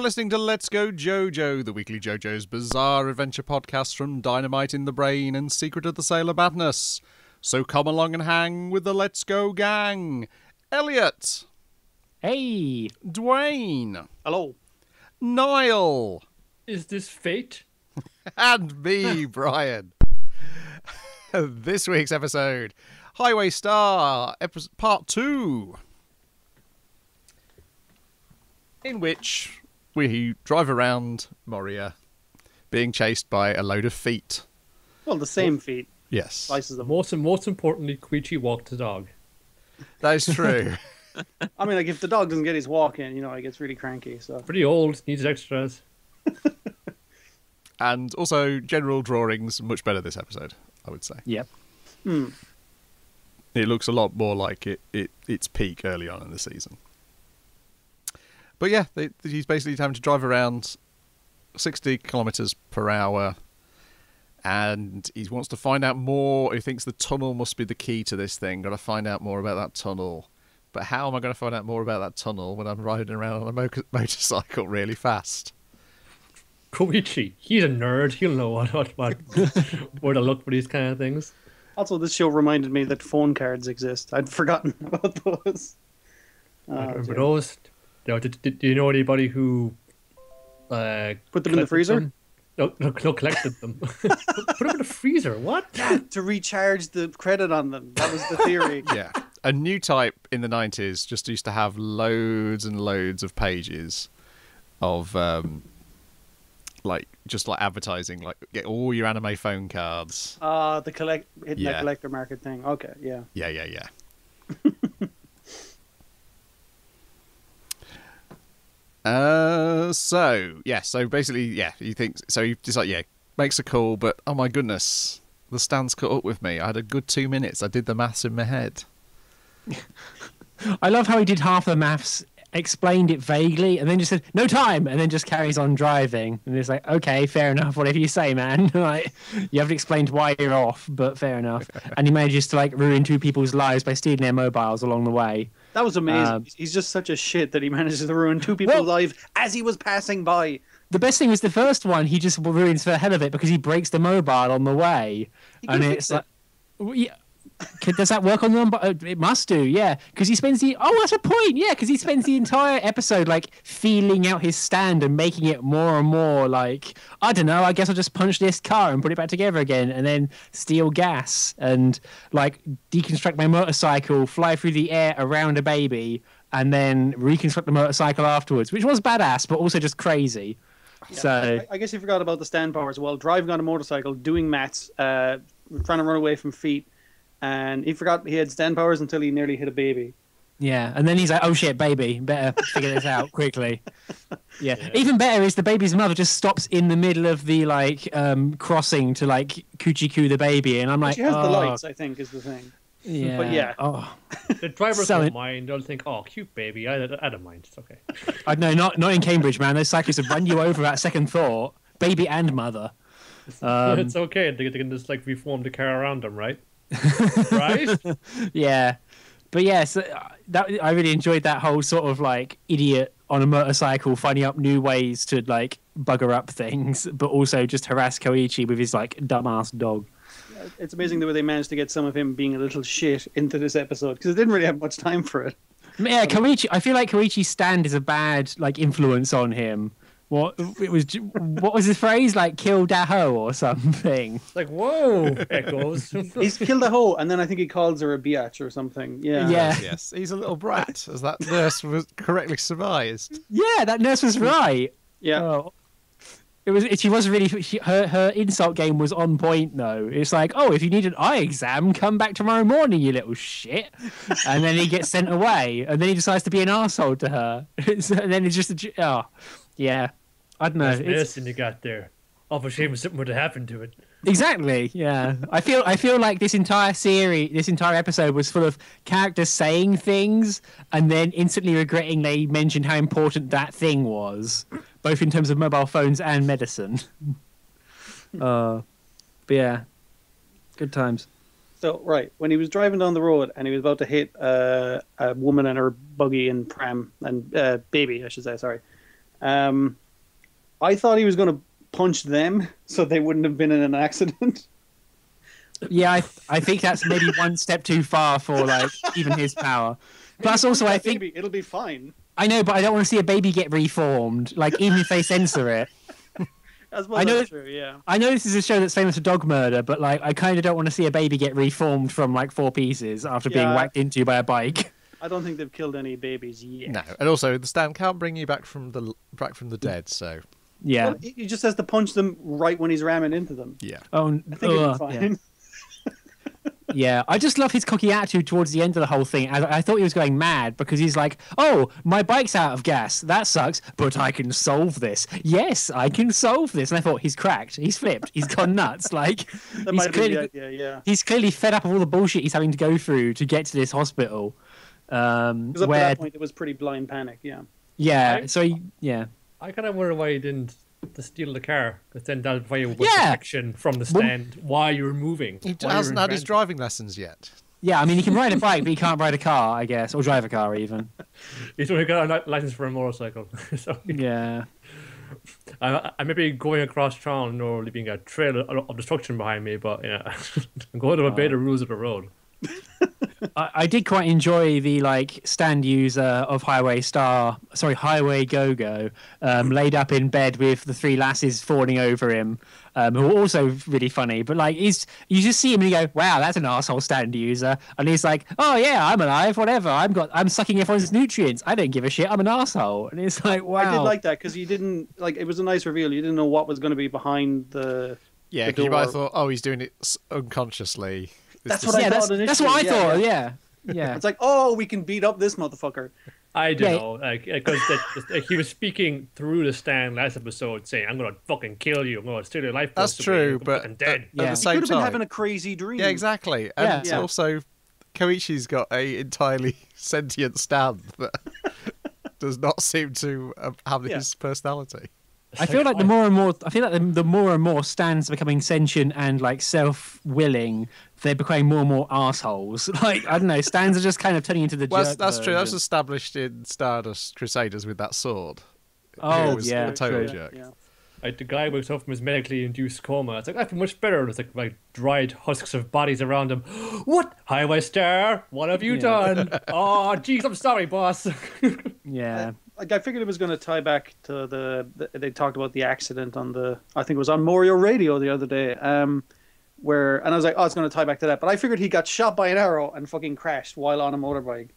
You are listening to Let's Go JoJo, the weekly JoJo's bizarre adventure podcast from Dynamite in the Brain and Secret of the Sailor Madness. So come along and hang with the Let's Go gang. Elliot, Hey, Dwayne, Hello. Niall, Is this fate? and me, Brian. this week's episode Highway Star, episode, part two, in which we drive around Morioh being chased by a load of feet. Well, the same feet. Yes, Slices of. Most and most importantly, Koichi walked the dog. that is true. I mean, like if the dog doesn't get his walk in, you know, he gets really cranky. So Pretty old, needs extras. and also, general drawings much better this episode, I would say. yep. Hmm. It looks a lot more like it, it its peak early on in the season. But yeah, they, he's basically having to drive around 60 kilometers per hour and he wants to find out more. He thinks the tunnel must be the key to this thing. Got to find out more about that tunnel. But how am I going to find out more about that tunnel when I'm riding around on a mo- motorcycle really fast? Koichi, he's a nerd. He'll know what, what, what where to look for these kind of things. also, this show reminded me that phone cards exist. I'd forgotten about those. I Oh, remember dear. those. You know, did, did, do you know anybody who uh, Put them in the freezer them? No, no, no, collected them. Put them in the freezer. What? to recharge the credit on them. That was the theory. yeah. A new type in the 90s just used to have loads and loads of pages of um like just like advertising like get all your anime phone cards. Ah, the collect hitting Yeah. that collector market thing. Okay, yeah. Yeah, yeah, yeah. Uh so yeah, so basically yeah, he thinks so he just like yeah, makes a call but oh my goodness, the stand's caught up with me. I had a good 2 minutes. I did the maths in my head. I love how he did half the maths, explained it vaguely, and then just said no time, and then just carries on driving. And it's like, okay, fair enough, whatever you say, man. like you haven't explained why you're off, but fair enough. and he manages to like ruin two people's lives by stealing their mobiles along the way. That was amazing. Um, He's just such a shit that he manages to ruin two people's Well- lives as he was passing by. The best thing was the first one. He just ruins for the hell of it because he breaks the mobile on the way, and it's it. like, yeah. Does that work on uh, it must do, yeah. Because he spends the oh, that's a point, yeah. Because he spends the entire episode like feeling out his stand and making it more and more like I don't know. I guess I'll just punch this car and put it back together again, and then steal gas and like deconstruct my motorcycle, fly through the air around a baby, and then reconstruct the motorcycle afterwards, which was badass, but also just crazy. So I, I guess you forgot about the stand power as well. Driving on a motorcycle, doing maths, uh, trying to run away from feet, and he forgot he had stand powers until he nearly hit a baby. Yeah, and then he's like, "Oh shit, baby, better figure this out quickly." Yeah. even better is the baby's mother just stops in the middle of the like um, crossing to like coochie coo the baby, and I'm like, she has oh, the lights, I think, is the thing. Yeah, But yeah. Oh, The drivers So don't mind. They'll think, oh, cute baby. I, I don't mind. It's okay. I know, not not in Cambridge, man. Those cyclists would run you over at second thought, baby and mother. Um, it's okay. They, they can just like reform the car around them, right? right? yeah, but yeah, so uh, that I really enjoyed that whole sort of like idiot on a motorcycle finding up new ways to like bugger up things, but also just harass Koichi with his like dumbass dog. It's amazing the way they managed to get some of him being a little shit into this episode because they didn't really have much time for it. Yeah, Koichi. I feel like Koichi's stand is a bad like influence on him. What it was? What was his phrase? Like "kill Daho" or something. like, whoa, echoes. He's killed a hoe, and then I think he calls her a biatch or something. Yeah. Yeah. yes, he's a little brat, as that nurse was correctly surmised. Yeah, that nurse was right. Yeah. Oh. It was. She was really. She, her her insult game was on point though. It's like, oh, if you need an eye exam, come back tomorrow morning, you little shit. And then he gets sent away, and then he decides to be an asshole to her. It's- and then it's just a. j- Oh, yeah. I don't know. Nice It's- medicine you got there. Awful shame if something would have happened to it. Exactly. Yeah. I feel I feel like this entire series, this entire episode was full of characters saying things and then instantly regretting they mentioned how important that thing was, both in terms of mobile phones and medicine. uh, but yeah, good times. So right when he was driving down the road and he was about to hit uh, a woman and her buggy and pram and uh, baby, I should say, sorry. Um, I thought he was going to punch them so they wouldn't have been in an accident. Yeah, I, I think that's maybe one step too far for like even his power. Plus, also, I think Maybe it'll be fine. I know, but I don't want to see a baby get reformed. Like even if they censor it, As well I know that's true, yeah. I know this is a show that's famous for dog murder, but like I kind of don't want to see a baby get reformed from like four pieces after being whacked into by a bike. I don't think they've killed any babies yet. No, and also the stand can't bring you back from the back from the dead. So Yeah. Well, he he just has to punch them right when he's ramming into them. yeah, Oh, I think it'll ugh, fine. yeah. Yeah, I just love his cocky attitude towards the end of the whole thing. I, I thought he was going mad because he's like, "Oh, my bike's out of gas. That sucks, but I can solve this. Yes, I can solve this." And I thought he's cracked. He's flipped. He's gone nuts. Like That he's might have been clearly the idea, yeah. he's clearly fed up of all the bullshit he's having to go through to get to this hospital. Um, Because up to that point, it was pretty blind panic, yeah. yeah, I- so he, yeah, I kind of wonder why he didn't to steal the car, because then that'd provide you with Yeah. protection from the stand while you're moving. he hasn't had his driving lessons yet. yeah. I mean, he can ride a bike, but he can't ride a car, I guess, or drive a car even. He's only got a license for a motorcycle. so Yeah. I, I may be going across town or leaving a trail of of destruction behind me, but yeah, I'm going to oh. obey the rules of the road. I, I did quite enjoy the like stand user of Highway Star, sorry, Highway Go Go, um, laid up in bed with the three lasses falling over him, um, who are also really funny. But like, he's you just see him and you go, "Wow, that's an asshole stand user," and he's like, "Oh yeah, I'm alive, whatever. I'm got, I'm sucking everyone's nutrients. I don't give a shit. I'm an asshole." And it's like, wow. I did like that because you didn't like. It was a nice reveal. You didn't know what was going to be behind the. Yeah, The 'cause you might have thought, oh, he's doing it unconsciously. It's That's what I yeah, thought that's, that's what I initially, yeah, thought. yeah. Yeah, yeah. It's like, oh, we can beat up this motherfucker. I don't Yeah. know, like because like, he was speaking through the stand last episode, saying, "I'm gonna fucking kill you. I'm gonna steal your life." That's force away. true, You're but fucking dead." at Yeah. the He He could have been time, having a crazy dream. yeah, exactly. And Yeah. also, Koichi's got a entirely sentient stand that does not seem to uh, have Yeah. his personality. I feel like the more and more, I feel like the, the more and more stands are becoming sentient and like self-willing, they're becoming more and more assholes. Like I don't know, stands are just kind of turning into the. Well, jerk that's, that's true. That was established in Stardust Crusaders with that sword. Oh was yeah, a total true. jerk. Yeah. Like the guy wakes up from his medically induced coma. It's like I feel much better. It's like like dried husks of bodies around him. what Highway Star? What have you Yeah. done? oh, jeez, I'm sorry, boss. Yeah, Like I figured it was going to tie back to the, the. They talked about the accident on the. I think it was on Morioh Radio the other day. Um, where and I was like, oh, it's going to tie back to that. But I figured he got shot by an arrow and fucking crashed while on a motorbike.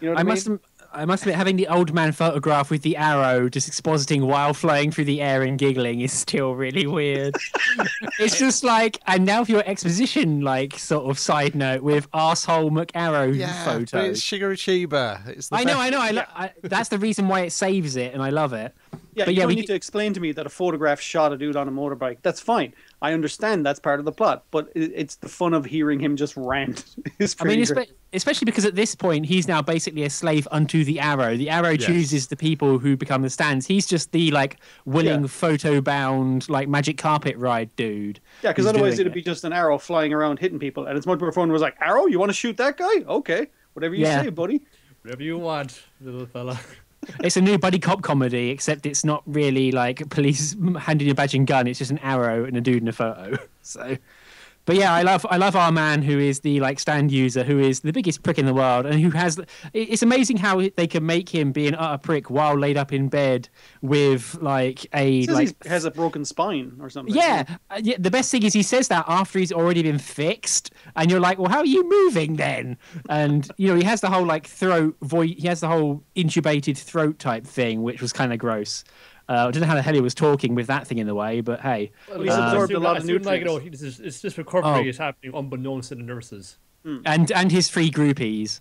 You know what I, I mean? must. am- I must admit, having the old man photograph with the arrow just expositing while flying through the air and giggling is still really weird. it's just like, and now for your exposition, like sort of side note with asshole McArrow Yeah, photo. but it's Shigeru Chiba. It's the I know, I know. I, lo- I That's the reason why it saves it, and I love it. Yeah, But you yeah, don't we need g- to explain to me that a photograph shot a dude on a motorbike. That's fine. I understand that's part of the plot, but it's the fun of hearing him just rant. I mean, great. espe- especially because at this point he's now basically a slave unto the arrow. The arrow Yes. chooses the people who become the stands. He's just the like willing Yeah. photo bound like magic carpet ride dude. yeah, because otherwise it'd it. be just an arrow flying around hitting people, and it's much more fun. Was like arrow, you want to shoot that guy? Okay, whatever you Yeah. say, buddy. Whatever you want, little fella. It's a new buddy cop comedy, except it's not really like police handing you a badge and gun. It's just an arrow and a dude in a photo. So, but yeah, I love I love our man who is the like stand user, who is the biggest prick in the world, and who has. It's amazing how they can make him be an utter prick while laid up in bed with like a like he has a broken spine or something. Yeah, uh, yeah. The best thing is he says that after he's already been fixed, and you're like, "Well, how are you moving then?" And you know, he has the whole like throat voice. He has the whole intubated throat type thing, which was kind of gross. Uh, I don't know how the hell he was talking with that thing in the way, but hey, Well, he's Um, absorbed a I lot of assume, like, you know, nutrients. he- this is, it's this recovery Oh. is happening unbeknownst to the nurses. and and his three groupies,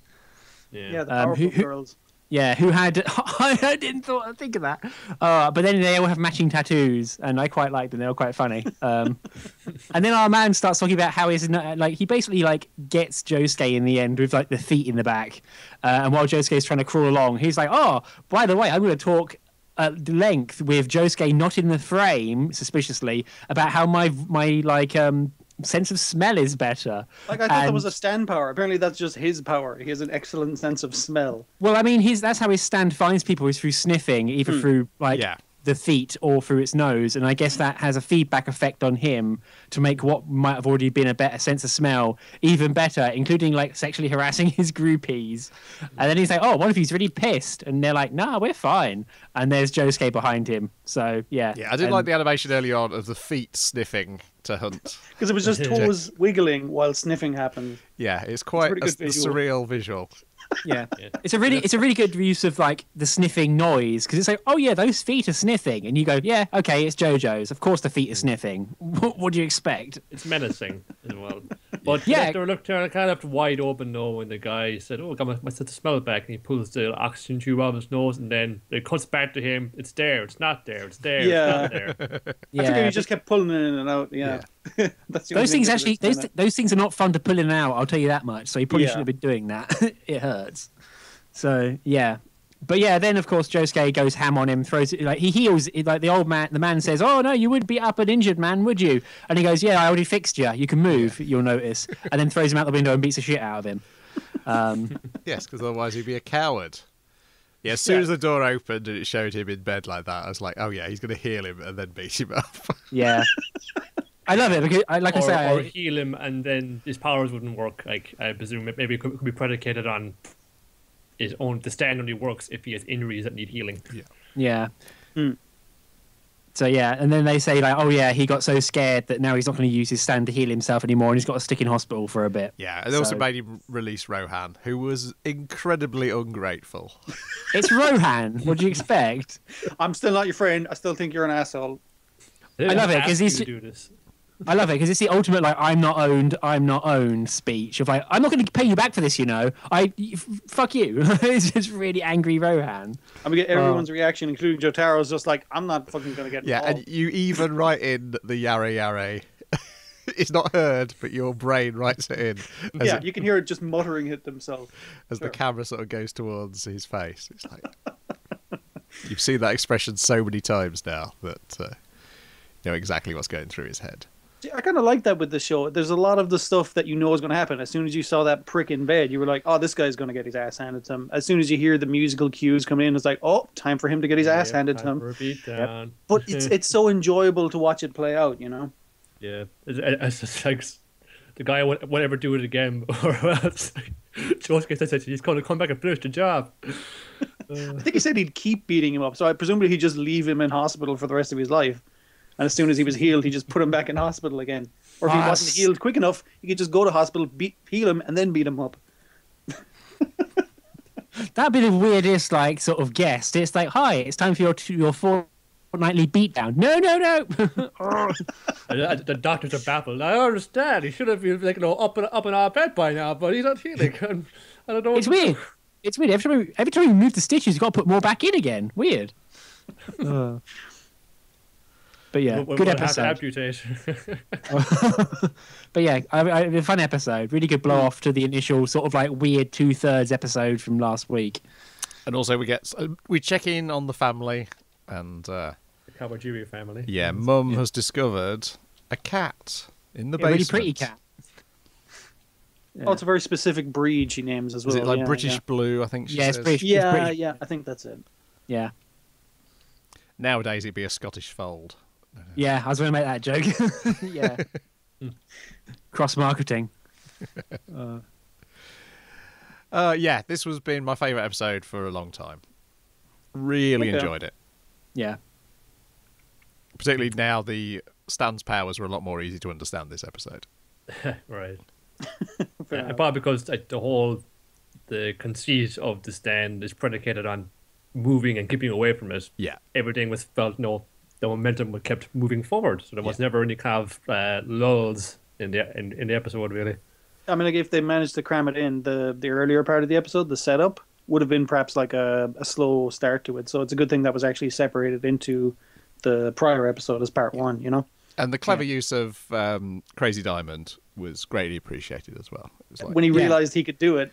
Yeah. Yeah, the Um, powerful who- who- girls. yeah, who had I didn't thought think of that. Uh, but then they all have matching tattoos, and I quite liked them. They were quite funny. Um, and then our man starts talking about how he's not, like he basically like gets Josuke in the end with like the feet in the back, uh, and while Josuke's trying to crawl along, he's like, "Oh, by the way, I'm going to talk." At length with Josuke not in the frame, suspiciously, about how my my like um sense of smell is better. Like I thought that was a stand power. Apparently, that's just his power. He has an excellent sense of smell. Well, I mean, his that's how his stand finds people is through sniffing, either through like Yeah. The feet or through its nose, and I guess that has a feedback effect on him to make what might have already been a better sense of smell even better, including like sexually harassing his groupies. And then he's like, "Oh, one of you's really pissed," and they're like, "Nah, we're fine." And there's Josuke behind him. So yeah, Yeah, I did And- like the animation early on of the feet sniffing to hunt. Because it was just toes wiggling while sniffing happened. Yeah, it's quite pretty a, good the visual. surreal visual. Yeah. Yeah. It's a really it's a really good use of like the sniffing noise because it's like oh yeah those feet are sniffing and you go yeah okay it's JoJo's of course the feet are sniffing what, what do you expect It's menacing as well. But Yeah. yeah, they were looked kind of left wide open though when the guy said, "Oh, I got my, my sense of smell back," and he pulls the oxygen tube out of his nose, and then it cuts back to him. It's there. It's not there. It's there. Yeah. It's not there. I yeah figured he just kept pulling it in and out. Yeah, that's the only those things actually those, kinda- those things are not fun to pull in and out I'll tell you that much so he probably Yeah. shouldn't have been doing that it hurts so yeah but yeah, then of course Josuke goes ham on him, throws it like he heals. Like the old man, the man says, "Oh no, you wouldn't be up an injured, man, would you?" And he goes, "Yeah, I already fixed you. You can move. You'll notice." And then throws him out the window and beats the shit out of him. Um, Yes, because otherwise he'd be a coward. Yeah, as soon Yeah. as the door opened and it showed him in bed like that, I was like, oh yeah, he's going to heal him and then beat him up. Yeah, I love it because, I, like I or, say, or I, heal him, and then his powers wouldn't work. Like I presume, it maybe it could, could be predicated on his own. The stand only works if he has injuries that need healing. yeah. Hmm. So yeah, and then they say like, oh yeah, he got so scared that now he's not going to use his stand to heal himself anymore, and he's got to stick in hospital for a bit. yeah, and they also made him release Rohan, who was incredibly ungrateful. It's Rohan. what do you expect? I'm still not your friend. I still think you're an asshole. They I love didn't it, 'cause ask you he's- do this. I love it because it's the ultimate like I'm not owned, I'm not owned speech of like I'm not going to pay you back for this, you know. I f- fuck you. it's just really angry Rohan. I'm gonna get everyone's reaction, including Jotaro's, just like I'm not fucking gonna get Yeah, involved. and you even write in the yare yare. it's not heard, but your brain writes it in yeah, it- you can hear it just muttering it themselves. as the camera sort of goes towards his face. It's like you've seen that expression so many times now that uh, you know exactly what's going through his head. See, I kind of like that with the show. There's a lot of the stuff that you know is going to happen. As soon as you saw that prick in bed, you were like, "Oh, this guy's going to get his ass handed to him." As soon as you hear the musical cues coming in, it's like, "Oh, time for him to get his ass Yep, handed to him." for a beatdown. But it's it's so enjoyable to watch it play out. You know. Yeah, it's, it's just like the guy won't, won't ever do it again, or else Josuke says he's going to come back and finish the job. I think he said he'd keep beating him up, so I presumably he'd just leave him in hospital for the rest of his life. And as soon as he was healed, he just put him back in hospital again. Or if he Ah, wasn't s- healed quick enough, he could just go to hospital, beat, heal him, and then beat him up. That'd be the weirdest like sort of guest. It's like, hi, it's time for your your fortnightly beatdown. No, no, no. The, the doctors are baffled. I understand. He should have been like, you know, up and up in our bed by now, but he's not healing. And I don't know. it's weird. It's weird. Every time, we- every time we move the stitches, you've got to put more back in again. Weird. But yeah, We'll- good we'll have to episode. But yeah, I, I, a fun episode. Really good blow off to the initial sort of like weird two thirds episode from last week. And also we get uh, we check in on the family, and uh, Kawajiri family. yeah, Mum has discovered a cat in the A really basement. pretty cat. Oh, it's a very specific breed she names as well. Is it like yeah, British Yeah, blue? I think she Yeah, it's says. British. it's yeah, British. yeah, I think that's it. Yeah. Nowadays it'd be a Scottish fold. Yeah, I was going to make that joke. yeah. Cross marketing. Uh, yeah, this was been my favourite episode for a long time. Really Okay. enjoyed it. Yeah. Particularly now the Stan's powers were a lot more easy to understand this episode. right. Fair Yeah, enough. because like, the whole the conceit of the stand is predicated on moving and keeping away from it. Yeah. Everything was felt no the momentum was kept moving forward, so there was Yeah. never any kind of uh, lulls in the in, in the episode really. I mean, like if they managed to cram it in, the the earlier part of the episode, the setup would have been perhaps like a, a slow start to it. So it's a good thing that was actually separated into the prior episode as part one. You know, And the clever use of um, Crazy Diamond was greatly appreciated as well. It was like, when he Yeah. realized he could do it.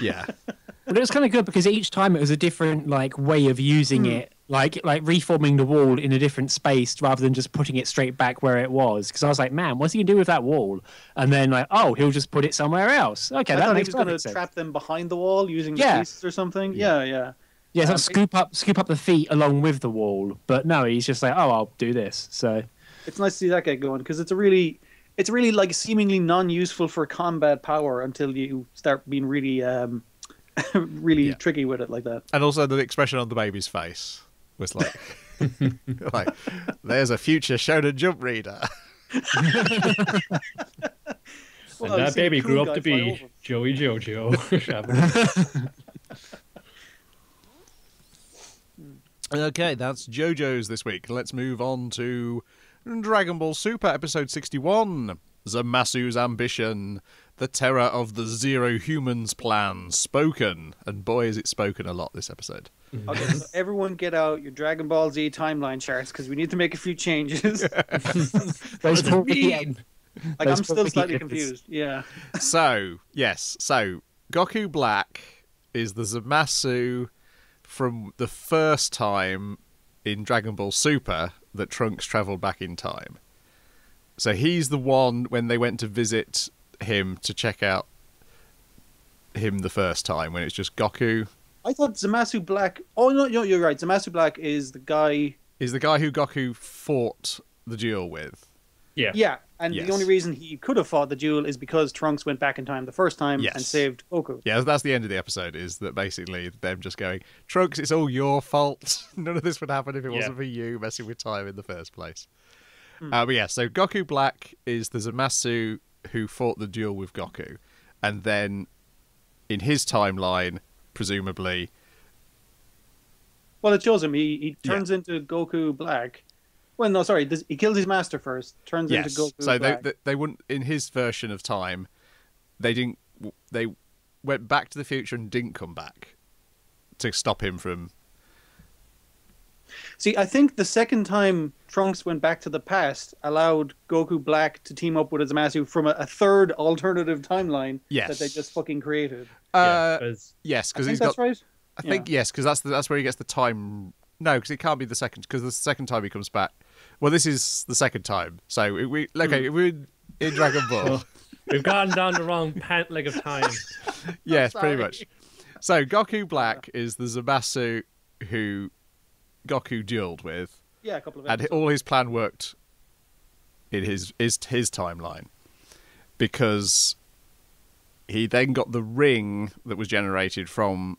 yeah, But it was kind of good because each time it was a different like way of using Hmm. it. Like like reforming the wall in a different space rather than just putting it straight back where it was. Because I was like, man, what's he gonna do with that wall? And then like, oh, he'll just put it somewhere else. Okay, I that thought he makes was going to sense. trap them behind the wall using the Yeah. pieces or something. Yeah, yeah. Yeah, so Um, scoop up scoop up the feet along with the wall. But no, he's just like, oh, I'll do this. So It's nice to see that get going because it's a really, it's really like seemingly non-useful for combat power until you start being really, um, really Yeah. tricky with it like that. And also the expression on the baby's face was like, like, there's a future Shonen Jump reader. Well, and that baby cool grew up to be. Joey Jojo. Hmm. Okay, that's JoJo's this week. Let's move on to Dragon Ball Super episode 61. Zamasu's ambition, the terror of the Zero Humans plan, spoken. And boy, is it spoken a lot this episode. Okay, so everyone get out your Dragon Ball Z timeline charts because we need to make a few changes. those poor mean? like Those I'm still slightly editors. confused. Yeah. so, yes, so Goku Black is the Zamasu from the first time in Dragon Ball Super that Trunks traveled back in time. So he's the one when they went to visit him to check out him the first time when it's just Goku. I thought Zamasu Black. Oh no, no, you're right. Zamasu Black is the guy. Is the guy who Goku fought the duel with. Yeah. Yeah, and Yes. the only reason he could have fought the duel is because Trunks went back in time the first time Yes. and saved Goku. Yeah, that's the end of the episode. Is that basically them just going, Trunks, it's all your fault. None of this would happen if it Yeah. wasn't for you messing with time in the first place. Uh, but yeah, so Goku Black is the Zamasu who fought the duel with Goku, and then in his timeline, presumably, Well, it shows him. He he turns into Goku Black. Well, no, sorry. This, he kills his master first. Turns yes. into Goku So they, they they wouldn't in his version of time, they didn't. They went back to the future and didn't come back to stop him from. See, I think the second time Trunks went back to the past allowed Goku Black to team up with a Zamasu from a, a third alternative timeline Yes. that they just fucking created. Uh, 'cause- yes, because think he's that's got. right. I think yes, because that's the, that's where he gets the time. No, because it can't be the second. Because the second time he comes back. Well, this is the second time. So we- we okay. We're in, in Dragon Ball. we've gone down the wrong pant leg of time. yes, pretty much. So Goku Black is the Zamasu who Goku dueled with, Yeah, a couple of and all his plan worked in his his his timeline because he then got the ring that was generated from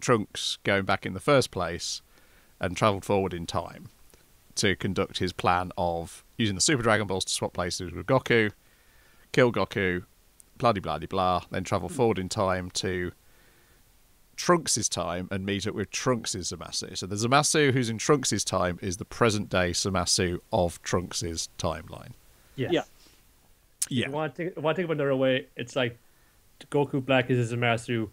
Trunks going back in the first place and travelled forward in time to conduct his plan of using the Super Dragon Balls to swap places with Goku, kill Goku, blah de blah de blah, then travel hmm. forward in time to Trunks' time and meet up with Trunks' Zamasu. So the Zamasu who's in Trunks' time is the present day Zamasu of Trunks' timeline. Yes. Yeah. Yeah. You want to think, want to think about it another way? It's like Goku Black is a Zamasu.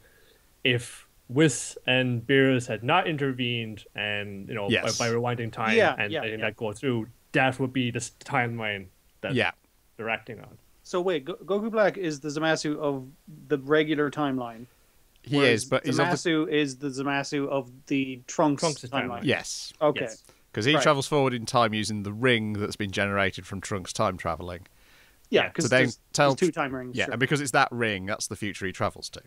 If Whis and Beerus had not intervened and you know Yes. by, by rewinding time Yeah, and letting yeah. that go through, that would be the timeline that Yeah. they're acting on. So wait, Go- Goku Black is the Zamasu of the regular timeline. He whereas is, but he's of the, Zamasu is the Zamasu of the Trunks, Trunks' timeline. timeline. yes, Okay. Yes. because he Right. travels forward in time using the ring that's been generated from Trunks' time traveling. Yeah, Yeah, because so then there's, tell- there's two time rings. Yeah, sure. and because it's that ring, that's the future he travels to.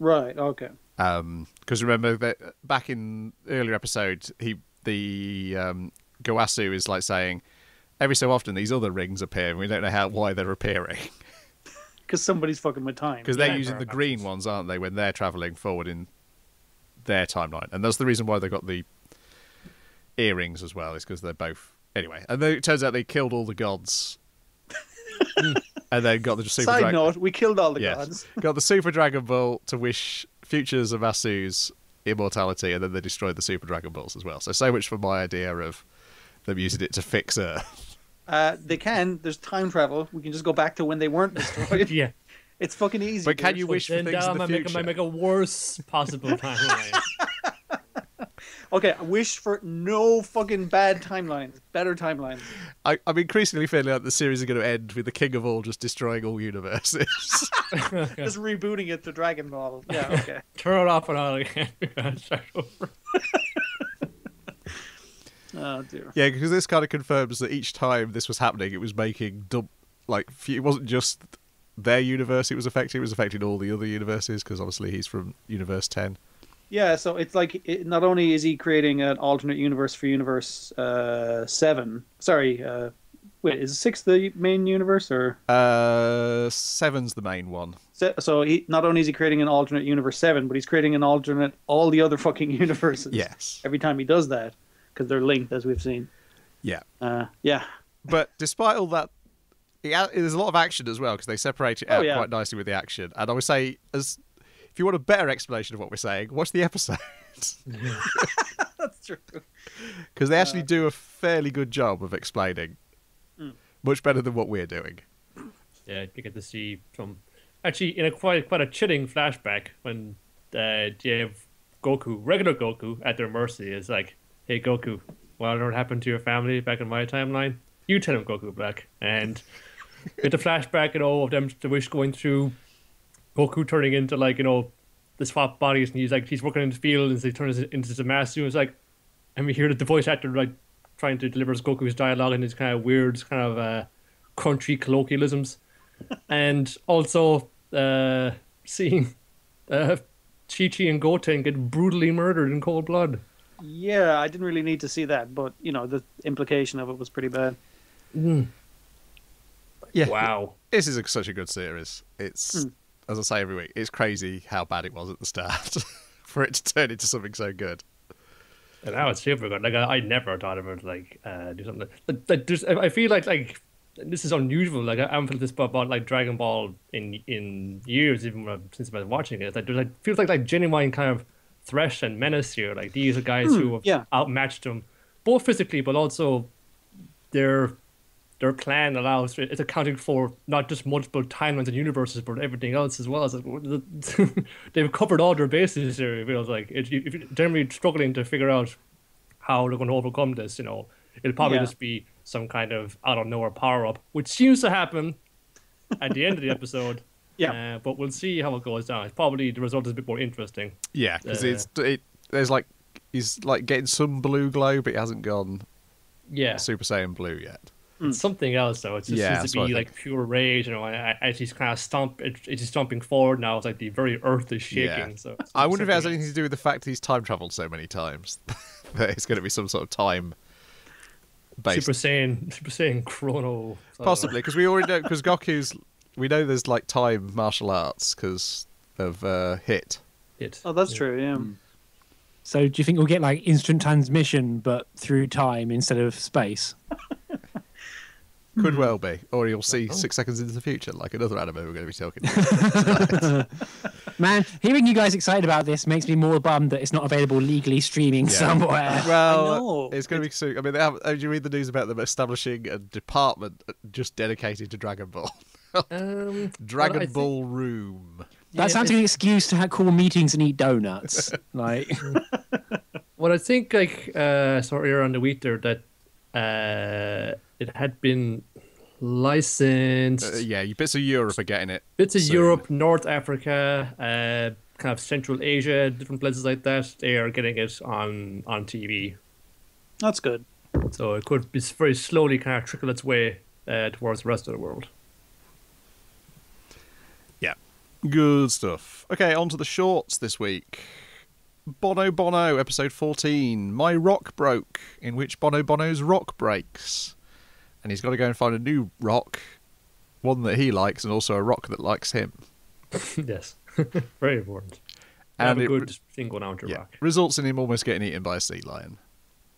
Right. Okay. because remember that back in earlier episodes, he the um, Gowasu is like saying every so often these other rings appear, and we don't know how why they're appearing Because somebody's fucking with time. because they're Yeah, using the green ones, aren't they, when they're traveling forward in their timeline, and that's the reason why they got the earrings as well, is because they're both anyway. And then it turns out they killed all the gods. and then got the super Side dragon. note: We killed all the Yes. gods. Got the Super Dragon Ball to wish future Zamasu's immortality, and then they destroyed the Super Dragon Balls as well. So, so much for my idea of them using it to fix Earth. Uh, they can. There's time travel. We can just go back to when they weren't destroyed. Yeah. It's fucking easy. But can dude. you wish for then things in down the might make, future? might make a worse possible timeline. Okay, I wish for no fucking bad timelines. Better timelines. I, I'm increasingly feeling like the series is going to end with the King of All just destroying all universes. Just rebooting it to Dragon Ball. Yeah. Okay. Turn it off and on again. Start over. Oh dear. Yeah, because this kind of confirms that each time this was happening, it was making dub- like it wasn't just their universe it was affecting; it was affecting all the other universes. Because obviously he's from Universe Ten. Yeah, so it's like it, not only is he creating an alternate universe for Universe uh, Seven. Sorry, uh, wait, is six the main universe or? Uh, Seven's the main one. So, so he not only is he creating an alternate universe seven, but he's creating an alternate all the other fucking universes. Yes. Every time he does that, because they're linked, as we've seen. Yeah, Uh, yeah. but despite all that, it, there's a lot of action as well because they separate it Oh, out yeah. quite nicely with the action. And I would say, as if you want a better explanation of what we're saying, watch the episode That's true. because they Uh. actually do a fairly good job of explaining, Hmm. much better than what we're doing. Yeah, you get to see some actually in a quite quite a chilling flashback when uh, you have Goku, regular Goku, at their mercy. Is like, hey Goku, whatever happened to your family back in my timeline, you tell him Goku Black, and get the flashback, and all of them the wish going through Goku turning into like you know the swap bodies, and he's like he's working in the field, and he turns into the master. And it's like, and we hear that the voice actor like trying to deliver Goku's dialogue in his kind of weird kind of uh, country colloquialisms, and also uh, seeing uh, Chi Chi and Goten get brutally murdered in cold blood. Yeah, I didn't really need to see that, but you know the implication of it was pretty bad. Yeah, Wow. this is a, such a good series. It's Hmm. as I say every week, it's crazy how bad it was at the start for it to turn into something so good. And now it's super good. Like I, I never thought of it like uh, do something. Like, like there's, I I feel like like this is unusual. Like I haven't felt this about like Dragon Ball in in years, even when, since I've been watching it. Like there's like feels like like genuine kind of threat and menace here. Like these are guys who hmm, have yeah. outmatched them, both physically, but also their their clan allows it's accounting for not just multiple timelines and universes, but everything else as well. Like, they've covered all their bases here. It feels like if you- if you're generally struggling to figure out how they're going to overcome this, you know, it'll probably Yeah. just be some kind of out of nowhere power up, which seems to happen at the end of the episode. Yeah. Uh, but we'll see how it goes down. It's probably the result is a bit more interesting. Yeah, because Uh, it's it. There's like he's like getting some blue glow, but he hasn't gone Yeah. Super Saiyan blue yet. It's something else though. It just Yeah, seems to be like pure rage, you know. and I- As he's kind of stomp, it- it's just stomping forward now. It's like the very earth is shaking. Yeah. So I wonder if it has anything to do with the fact that he's time traveled so many times that it's going to be some sort of time based. Super Saiyan, Super Saiyan Chrono. Possibly because we already know because Goku's. We know there's like time martial arts because of uh, hit. It. Oh, that's true. Yeah. Mm. So do you think we'll get like instant transmission, but through time instead of space? Could well be, or you'll see oh. six seconds into the future, like another anime we're going to be talking. About. Man, hearing you guys excited about this makes me more bummed that it's not available legally streaming somewhere. well, it's going to be soon. I mean, they have, did you read the news about them establishing a department uh, just dedicated to Dragon Ball? Um, Dragon well, I think- Ball Room. That Yeah, sounds like an excuse to have call meetings and eat donuts. like, Well, I think like uh, saw earlier on the week there that uh, it had been licensed. Uh, yeah, you bits of Europe are getting it. Bits of soon. Europe, North Africa, uh, kind of Central Asia, different places like that. They are getting it on on TV, That's good. so it could be very slowly kind of trickle its way uh, towards the rest of the world. Yeah. Good stuff. Okay, on to the shorts this week. Bono Bono, episode 14. My Rock Broke, in which Bono Bono's rock breaks. And he's got to go and find a new rock, one that he likes, and also a rock that likes him. yes, very important. And Have a it good re- thing going to Yeah. rock. Results in him almost getting eaten by a sea lion.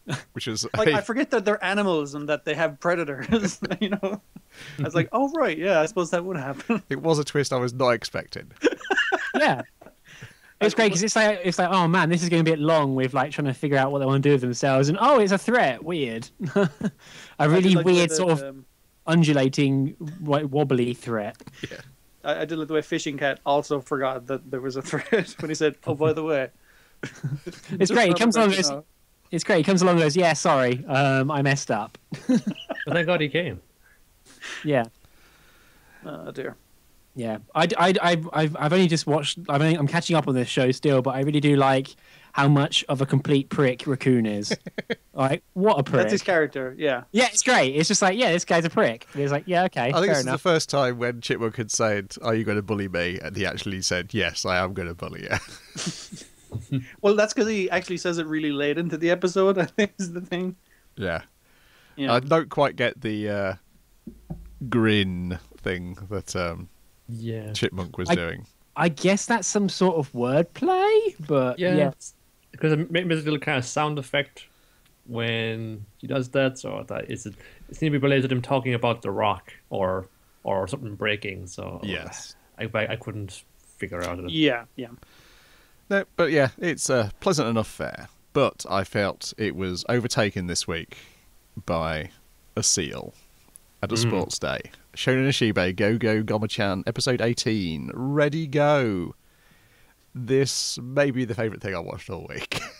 Which is. Like I forget that they're animals and that they have predators. you know, I was like, oh right, yeah, I suppose that would happen. it was a twist I was not expecting. yeah. It's great because it's like it's like oh man, this is going to be a bit long with like trying to figure out what they want to do with themselves, and oh, it's a threat. Weird, a really like weird that, sort of um, undulating, like, wobbly threat. I, I did like the way Fishing Cat also forgot that there was a threat when he said, "Oh, by the way." It's great. He comes on. and goes, It's great. He comes along and goes, yeah, sorry, um, I messed up. But thank God he came. Yeah. Oh dear. Yeah, I, I, I, I've, I've only just watched. I've only, I'm catching up on this show still, but I really do like how much of a complete prick Raccoon is. like, what a prick! That's his character. Yeah. Yeah, it's great. It's just like, yeah, this guy's a prick. And he's like, yeah, okay, I think fair this is the first time when Chipmunk had said, "Are you going to bully me?" and he actually said, "Yes, I am going to bully you." Well, that's because he actually says it really late into the episode. I think is the thing. yeah. Yeah. I don't quite get the uh, grin thing that um, Yeah. Chipmunk was I- doing. I guess that's some sort of wordplay, but Yeah. yeah. Because maybe there's a little kind of sound effect when he does that. So that is it. It seems to be related to him talking about the rock or or something breaking. So Yes. I I, I couldn't figure out it. Yeah. Yeah. No, but yeah, it's a pleasant enough fare. But I felt it was overtaken this week by a seal at a Mm. sports day. Shonen Ashibe Go Go Gomachan episode 18. Ready go. This may be the favourite thing I watched all week.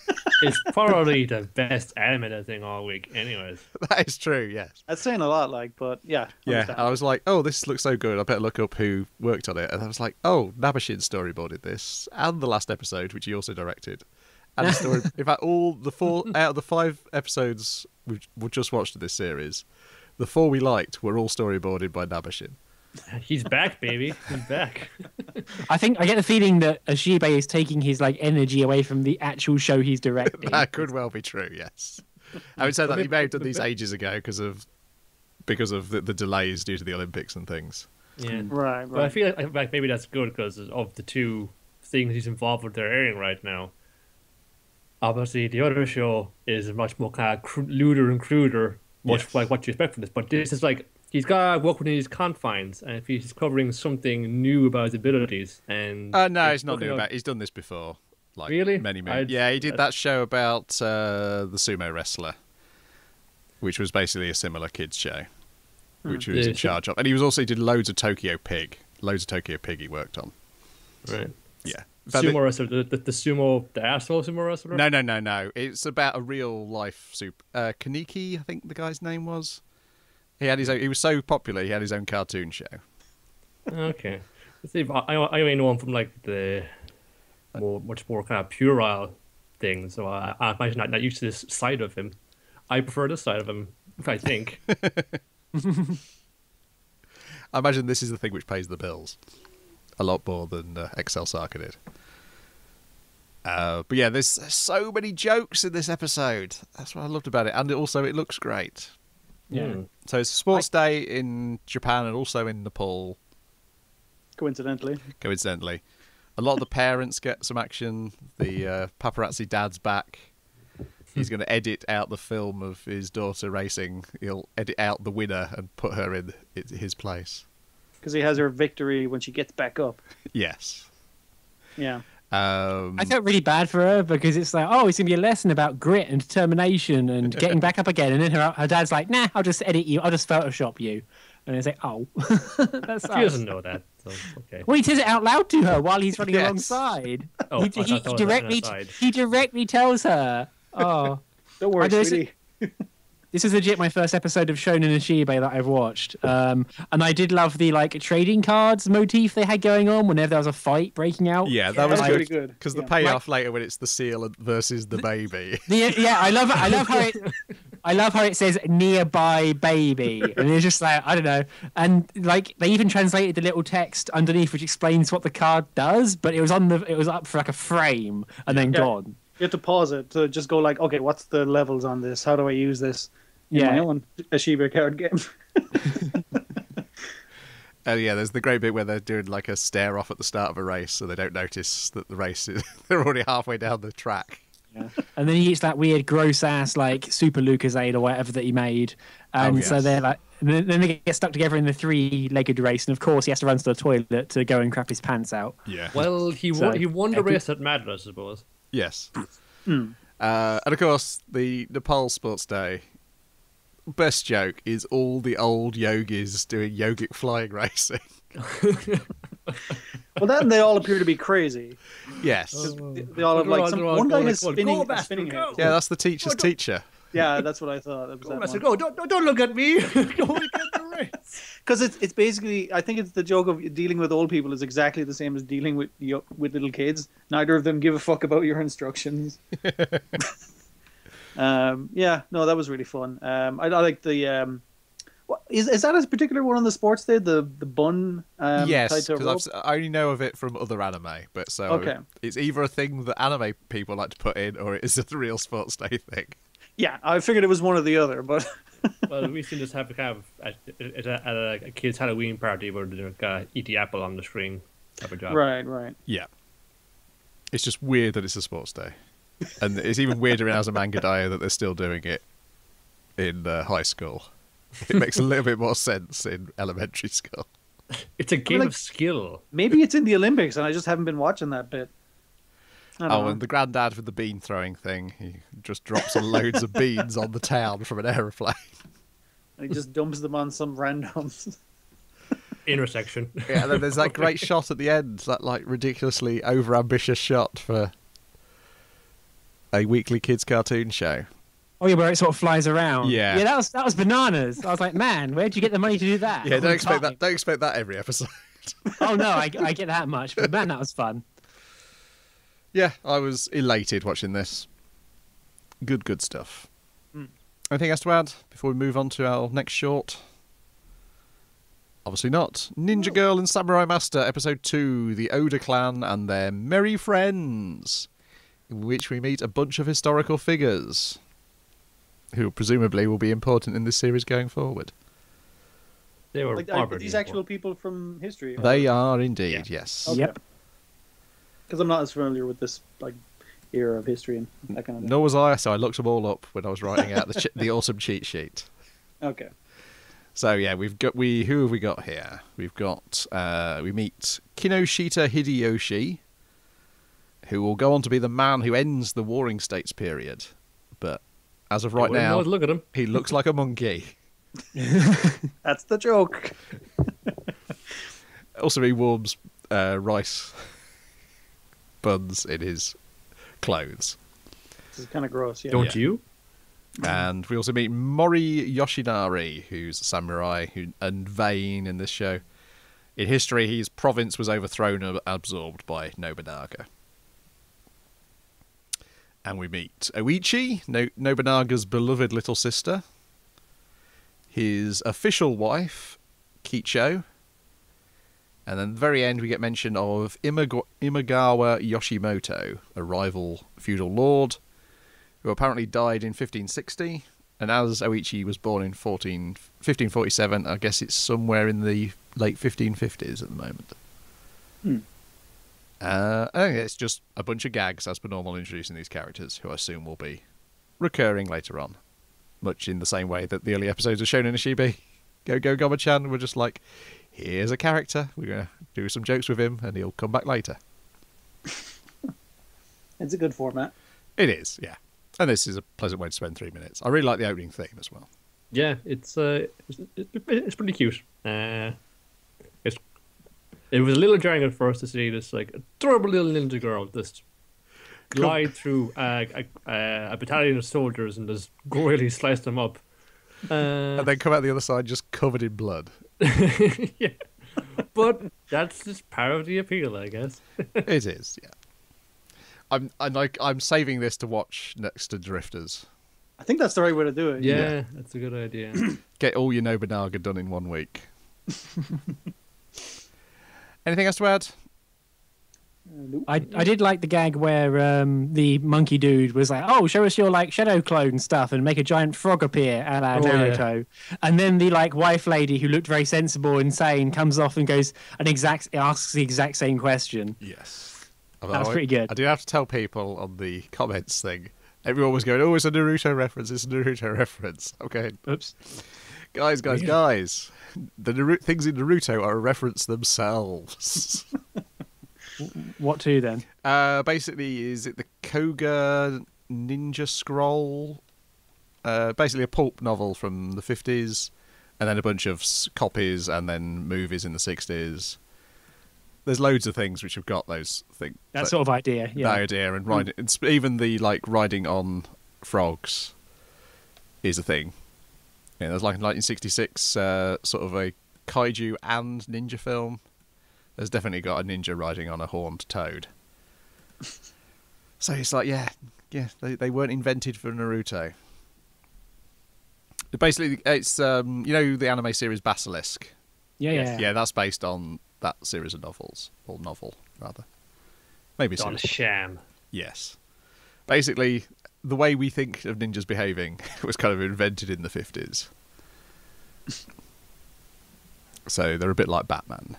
It's probably the best animated thing all week, anyways. that is true, yes. That's saying a lot. Like, but yeah. Yeah. I was like, oh, this looks so good. I better look up who worked on it. And I was like, oh, Nabeshin storyboarded this, and the last episode, which he also directed. And the story, in fact, all the four out of the five episodes we've, we've just watched of this series, the four we liked were all storyboarded by Nabeshin. He's back, baby. He's back. I think I get the feeling that Ashibe is taking his like energy away from the actual show he's directing. That could well be true. Yes, I would say that he may have done these ages ago because of because of the, the delays due to the Olympics and things. Yeah. Hmm. Right. But I feel like, like maybe that's good because of the two things he's involved with they're airing right now. Obviously, the other show is much more kind of cr- lewder and cruder, much Yes. like what you expect from this. But this is like he's got to work within his confines, and if he's covering something new about his abilities, and Uh, no, he's not new about. He's done this before. Like Really? Many, many. I'd- yeah, he did I'd- that show about uh, the sumo wrestler, which was basically a similar kids show, which he was Yeah, in charge of. And he was also he did loads of Tokyo Pig. Loads of Tokyo Pig he worked on. right. Yeah. Fact, Sumo wrestler, the, the, the sumo, the asshole sumo wrestler. No, no, no, no. It's about a real life soup. Uh, Kaneki, I think the guy's name was. He had his own. He was so popular. He had his own cartoon show. Okay. See, I, I I only know him from like the more much more kind of puerile thing, so I, I imagine not, not used to this side of him. I prefer this side of him, I think. I imagine this is the thing which pays the bills a lot more than uh, Excel Saga did. Uh, but yeah, there's so many jokes in this episode. That's what I loved about it, and also it looks great. Yeah. Mm. So it's a sports day in Japan and also in Nepal, Coincidentally. coincidentally. A lot of the parents get some action. The uh, paparazzi dad's back. He's going to edit out the film of his daughter racing. He'll edit out the winner and put her in his place. Because he has her victory when she gets back up. Yes. Yeah. Um, I felt really bad for her because it's like, oh, it's gonna be a lesson about grit and determination and getting back up again. And then her, her dad's like, nah, I'll just edit you. I'll just Photoshop you. And it's like, oh, that's He us. doesn't know that, so okay. Well, he says it out loud to her while he's running Yes. alongside. Oh, he, I he, directly, he directly tells her, oh. Don't worry, sweetie. This is legit my first episode of Shonen Ashibe that I've watched. Um, and I did love the like trading cards motif they had going on whenever there was a fight breaking out. yeah, Yeah, that was that's good. really good. Because Yeah. the payoff later when it's the seal versus the baby. The, yeah, I love I love how it I love how it says nearby baby. And it's just like I don't know. And like they even translated the little text underneath which explains what the card does, but it was on the it was up for like a frame and then Yeah. gone. You have to pause it to just go like, okay, what's the levels on this? How do I use this in Yeah. my own Ashibe card game? Oh yeah, there's the great bit where they're doing like a stare off at the start of a race, so they don't notice that the race is they're already halfway down the track. And then he eats that weird gross ass like super Lucozade or whatever that he made. Oh, and so yes. they're like and then then they get stuck together in the three legged race and of course he has to run to the toilet to go and crap his pants out. Yeah. Well, he So, won, he won the race that mattered, I suppose. Yes. Uh, and of course, the Nepal Sports Day best joke is all the old yogis doing yogic flying racing. well, then they all appear to be crazy. yes. They, they all have like some, one guy on, has spinning, Go, a Master, spinning go. Yeah, that's the teacher's Oh, teacher. Yeah, that's what I thought. Was Go, that Master, one. go! Don't, don't, don't look at me! Don't look at the Right. Because it's it's basically I think it's the joke of dealing with old people is exactly the same as dealing with with little kids. Neither of them give a fuck about your instructions. um, yeah, no, that was really fun. Um, I, I like the um, what, is is that a particular one on the sports day? The the bun um, yes, tied to a because? I only know of it from other anime, but so Okay. it's either a thing that anime people like to put in, or it is a real sports day thing. Yeah, I figured it was one or the other, but Well, we seem to just have kind of at, at, a, at a, a kid's Halloween party where they uh, eat the apple on the screen type of job. right, right. Yeah, it's just weird that it's a sports day, and it's even weirder as a manga dio that they're still doing it in uh, high school. It makes a little bit more sense in elementary school. It's a game like- of skill. Maybe it's in the Olympics, and I just haven't been watching that bit. I don't Oh, know. and the granddad with the bean throwing thing, he just drops loads of beans on the town from an aeroplane. And he just dumps them on some random Intersection. Yeah, and then there's that great shot at the end, that like ridiculously over ambitious shot for a weekly kids cartoon show. Oh yeah, where it sort of flies around. Yeah. yeah, that was that was bananas. I was like, man, where'd you get the money to do that? Yeah, don't expect time. that. Don't expect that every episode. Oh no, I, I get that much, but man, that was fun. Yeah, I was elated watching this. Good, good stuff. Mm. Anything else to add before we move on to our next short? Obviously not. Ninja Girl and Samurai Master, Episode 2 The Oda Clan and Their Merry Friends, in which we meet a bunch of historical figures who presumably will be important in this series going forward. They were Like, are these actual people from history? They are indeed, yes. Okay. Yep. Because I'm not as familiar with this like era of history and that kind of thing. Nor was I, so I looked them all up when I was writing out the, ch- the awesome cheat sheet. Okay. So yeah, we've got we who have we got here? We've got uh, we meet Kinoshita Hideyoshi, who will go on to be the man who ends the Warring States period. But as of right You wouldn't know now, Look at him. he looks like a monkey. That's the joke. Also, he warms uh, rice buns in his clothes. This is kind of gross. Yeah. Don't Yeah. you? And we also meet Mori Yoshinari, who's a samurai who, and vain in this show. In history, his province was overthrown and absorbed by Nobunaga. And we meet Oichi, no- Nobunaga's beloved little sister, his official wife, Kicho, and then at the very end we get mention of Imaga- Imagawa Yoshimoto, a rival feudal lord, who apparently died in 1560. And as Oichi was born in 14, 1547, I guess it's somewhere in the late 1550s at the moment. Hmm. Uh, I think it's just a bunch of gags as per normal introducing these characters, who I assume will be recurring later on. Much in the same way that the early episodes of Shonen Ashibe, Go Go Goma-chan were just like, here's a character, we're going to do some jokes with him, and he'll come back later. It's a good format. It is, yeah. And this is a pleasant way to spend three minutes. I really like the opening theme as well. Yeah, it's uh, it's, it's pretty cute. Uh, it's it was a little jarring at first to see this like adorable little ninja girl just glide through uh, a, a, a battalion of soldiers and just royally slice them up. Uh, and then come out the other side just covered in blood. yeah, but that's just part of the appeal, I guess. it is, yeah. I'm I'm like I'm saving this to watch next to Drifters. I think that's the right way to do it. Yeah, that's a good idea. Get all your Nobunaga done in one week. Anything else to add? I, I did like the gag where um, the monkey dude was like, "Oh, show us your like shadow clone stuff and make a giant frog appear a la Oh, yeah. Naruto." And then the like wife lady who looked very sensible and sane comes off and goes and exact asks the exact same question. Yes. That's pretty good. I do have to tell people on the comments thing. Everyone was going, "Oh, it's a Naruto reference. It's a Naruto reference." Okay, Oops. guys, guys, Weird. guys. The Naru- things in Naruto are a reference themselves. What to then? Uh, basically, is it the Koga Ninja Scroll? Uh, basically, a pulp novel from the fifties, and then a bunch of copies, and then movies in the sixties. There's loads of things which have got those things. That sort of idea. yeah. that idea, and riding. It's even the like riding on frogs is a thing. Yeah, there's like a 1966 uh, sort of a kaiju and ninja film. There's definitely got a ninja riding on a horned toad. so it's like, yeah, yeah, they, they weren't invented for Naruto. Basically, it's um, you know the anime series Basilisk. Yeah, Yes. yeah. Yeah, that's based on that series of novels or novel rather. Maybe It's on a sham. Yes. Basically, the way we think of ninjas behaving was kind of invented in the 50s. So they're a bit like Batman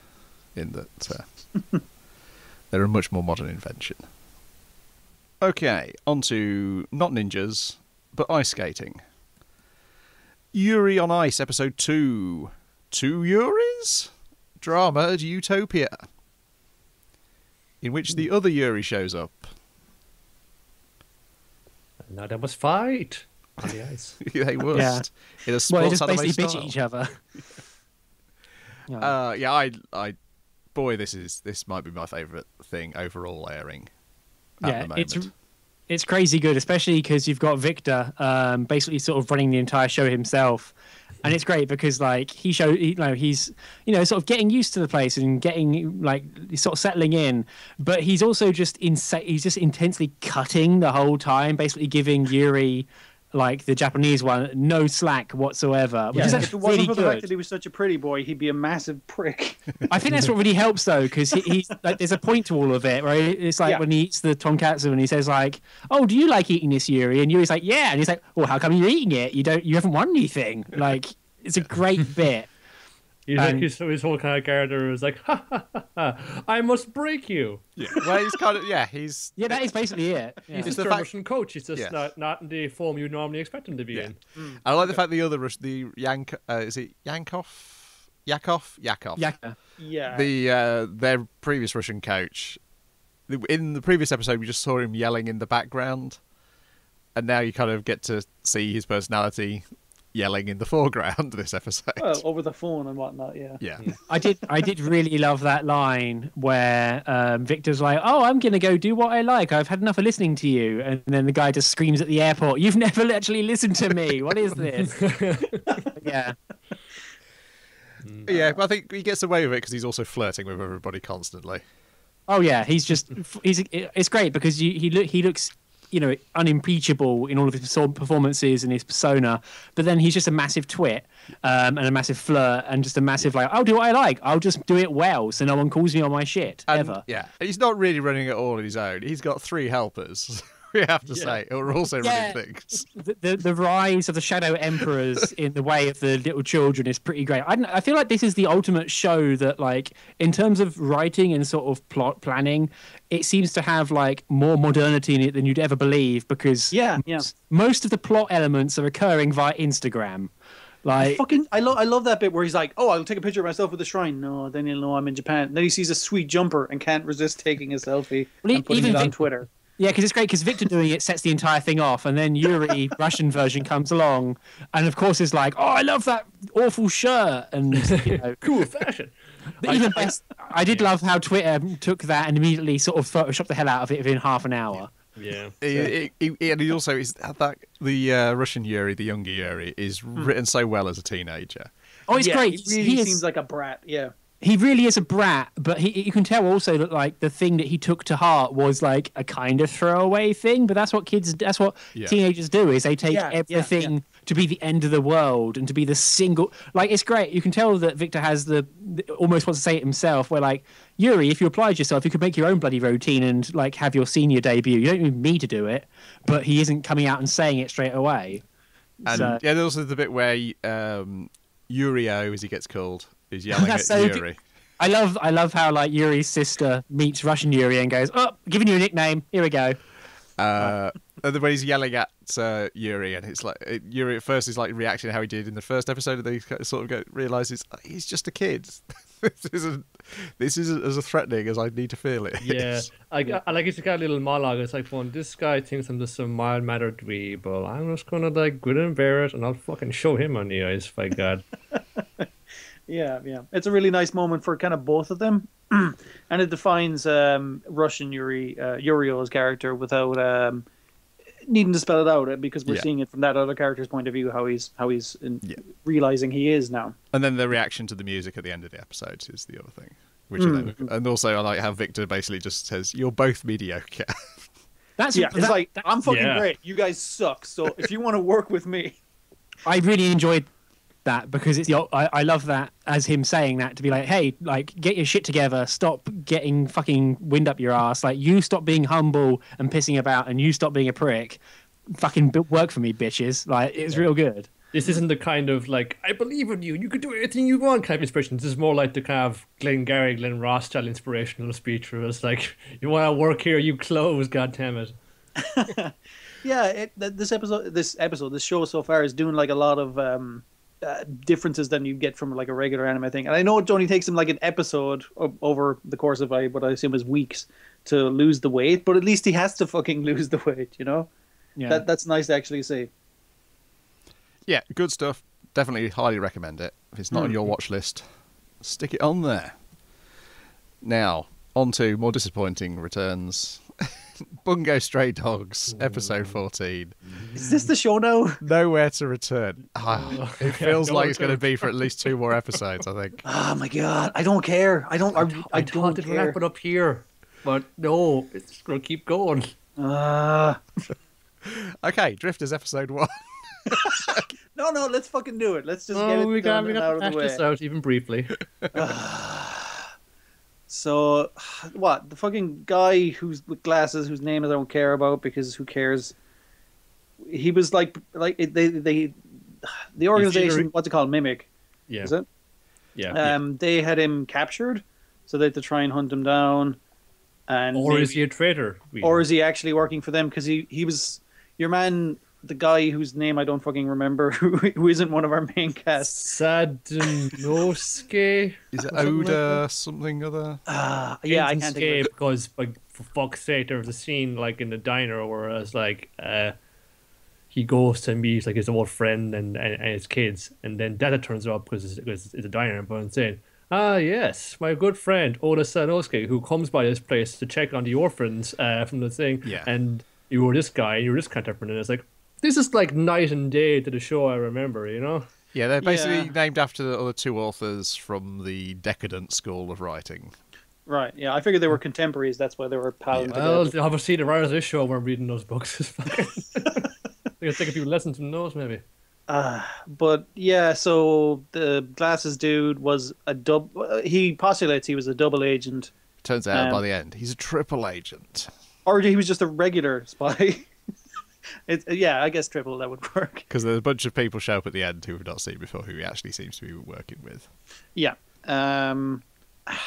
in that uh, they're a much more modern invention. Okay, on to not ninjas, but ice skating. Yuri on Ice, episode 2. Two Yuris? Drama at Utopia. In which the other Yuri shows up. And now they must fight on the ice. they must. Yeah. In a Well, sports they just anime basically bitch style. at each other. Yeah. Uh, yeah, I, I, boy, this is this might be my favourite thing overall airing. At yeah, the moment. it's it's crazy good, especially because you've got Victor, um, basically sort of running the entire show himself, and it's great because like he show, you know, he's you know sort of getting used to the place and getting like sort of settling in, but he's also just insane. He's just intensely cutting the whole time, basically giving Yuri. Like the Japanese one, no slack whatsoever, which Yeah, is if it actually wasn't really for the fact that he was such a pretty boy, he'd be a massive prick. I think that's what really helps though, because he, he's like, there's a point to all of it, right? It's like Yeah. when he eats the tonkatsu and he says like, "Oh, do you like eating this, Yuri?" And Yuri's like, "Yeah," and he's like, "Well, how come you're eating it? You don't, you haven't won anything." Like, it's a great bit. He's like And- his, his whole kind of character was like, ha ha ha ha, I must break you. yeah. Well, he's kind of yeah. He's Yeah, that is basically it. Yeah. He's It's the a fact- Russian coach. He's just Yeah. not, not in the form you normally expect him to be Yeah. in. I like the fact the other Rus- the Yank uh, is it Yankov, Yakov, Yakov. yeah. Yeah. The uh, their previous Russian coach. In the previous episode, we just saw him yelling in the background, and now you kind of get to see his personality yelling in the foreground. This episode. well, over the phone and whatnot. Yeah. yeah. I did, I did really love that line where um, Victor's like, "Oh, I'm gonna go do what I like. I've had enough of listening to you," and then the guy just screams at the airport, "You've never actually listened to me. What is this?" yeah. Yeah, but I think he gets away with it because he's also flirting with everybody constantly. Oh yeah, he's just he's it's great because you, he look he looks you know unimpeachable in all of his performances and his persona, but then he's just a massive twit um, and a massive flirt and just a massive like I'll do what I like. I'll just do it well, so no one calls me on my shit And, ever. Yeah, he's not really running it all on his own. He's got three helpers. we have to Yeah. say, who are also Yeah. running things. The, the the rise of the shadow emperors in the way of the little children is pretty great. I, don't- I feel like this is the ultimate show that like in terms of writing and sort of plot planning, it seems to have like more modernity in it than you'd ever believe because Yeah, yeah. most of the plot elements are occurring via Instagram. Like Fucking, I love, I love that bit where he's like, "Oh, I'll take a picture of myself with the shrine." No, then he'll know I'm in Japan. Then he sees a sweet jumper and can't resist taking a selfie Well, and putting even it on Vic- Twitter. Yeah, because it's great because Victor doing it sets the entire thing off, and then Yuri Russian version comes along, and of course is like, "Oh, I love that awful shirt," and you know, Cool fashion. but even best, I did love how Twitter took that and immediately sort of photoshopped the hell out of it within half an hour. Yeah. He, he, he- and he also is that the uh, Russian Yuri, the younger Yuri, is written so well as a teenager. Oh, he's yeah, great. He really He is- seems like a brat. Yeah. He really is a brat, but he, you can tell also that like the thing that he took to heart was like a kind of throwaway thing. But that's what kids, that's what Yeah. teenagers do is they take Yeah, yeah, everything yeah. to be the end of the world and to be the single. Like it's great. You can tell that Victor has the, the almost wants to say it himself. Where like Yuri, if you applied yourself, you could make your own bloody routine and like have your senior debut. You don't need me to do it, but he isn't coming out and saying it straight away. And So- yeah, there's also the bit where um, Yurio, as he gets called, is yelling at That's so good. Yuri. I love, I love how like Yuri's sister meets Russian Yuri and goes, "Oh, giving you a nickname. Here we go." Uh, and then when he's yelling at uh, Yuri, and it's like it, Yuri at first is like reacting how he did in the first episode, and then he sort of go, realizes "Oh, he's just a kid. this isn't this isn't as threatening as I need to feel it. Yeah. I, I like it's got a little monologue. It's like, "Well, this guy thinks I'm just some mild mannered dweeb, but I'm just gonna like grin and bear it, and I'll fucking show him on the ice if I got." Yeah, yeah. It's a really nice moment for kind of both of them, and it defines um, Russian Yuri uh, Yurio's character without um, needing to spell it out uh, because we're Yeah. seeing it from that other character's point of view, how he's how he's in, Yeah. realizing he is now. And then the reaction to the music at the end of the episodes is the other thing. Which. I then, and also I like how Victor basically just says, "You're both mediocre." That's Yeah, it's that- like I'm fucking Yeah. great. You guys suck. So if you want to work with me, I really enjoyed that because it's the I, I love that as him saying that to be like, hey, like get your shit together, stop getting fucking wind up your ass, like you stop being humble and pissing about, and you stop being a prick. Fucking b- work for me, bitches. Like it's real good. This isn't the kind of like I believe in you, you can do anything you want kind of inspiration. This is more like the kind of Glenn Gary, Glen Ross style inspirational speech where it's like, you want to work here, you close, god damn it. yeah, it, this episode, this episode, this show so far is doing like a lot of um, uh, differences than you get from like a regular anime thing. And I know it only takes him like an episode over the course of what I assume is weeks to lose the weight, but at least he has to fucking lose the weight, you know. Yeah. That that's nice to actually see. yeah, good stuff. Definitely highly recommend it. If it's not on your watch list, stick it on there. Now, on to more disappointing returns. Bungo Stray Dogs, episode 14. Is this the show now? Nowhere to return. Ah, it feels Nowhere like it's going to be for at least two more episodes, I think. Oh my god, I don't care. I don't. I, I, I don't thought it care. wrap it up here, but no, it's going to keep going. Uh, Okay, Drifters, episode one. no, no, let's fucking do it. Let's just get Oh, it we done got, we and got out to of the way. this out even briefly. So, what? The fucking guy who's with glasses, whose name I don't care about because who cares? He was like, like they, they, the organization. What's it called? Mimic, Yeah, is it? yeah. yeah. Um, they had him captured, so they had to try and hunt him down. And Or maybe- is he a traitor? We- or is he actually working for them? Because he he was your man, the guy whose name I don't fucking remember, who who isn't one of our main cast. Sadinosuke? Is it Something like Oda, something other? Uh, yeah, I can't think. Of it. because like for fuck's sake, there was a scene like in the diner where it's like uh, he goes to meet like his old friend and, and, and his kids, and then Dazai turns up because it's, because it's a diner, but and saying, "Ah, yes, my good friend Oda Sakunosuke, who comes by this place to check on the orphans uh, from the thing, Yeah. and you were this guy, you were this contemporary, and it's like." This is like night and day to the show I remember, you know? Yeah, they're basically Yeah. named after the other two authors from the Decadent School of Writing. Right. Yeah, I figured they were contemporaries. That's why they were palling Well, together. obviously the writers of this show weren't reading those books. It's fine. they could take a few lessons from those, maybe. Uh, but yeah, so the glasses dude was a dub. uh, He postulates he was a double agent, Turns out by Um, the end, he's a triple agent. or he was just a regular spy. it's yeah, I guess triple that would work. Because there's a bunch of people show up at the end who we've not seen before who he actually seems to be working with. Yeah. Um,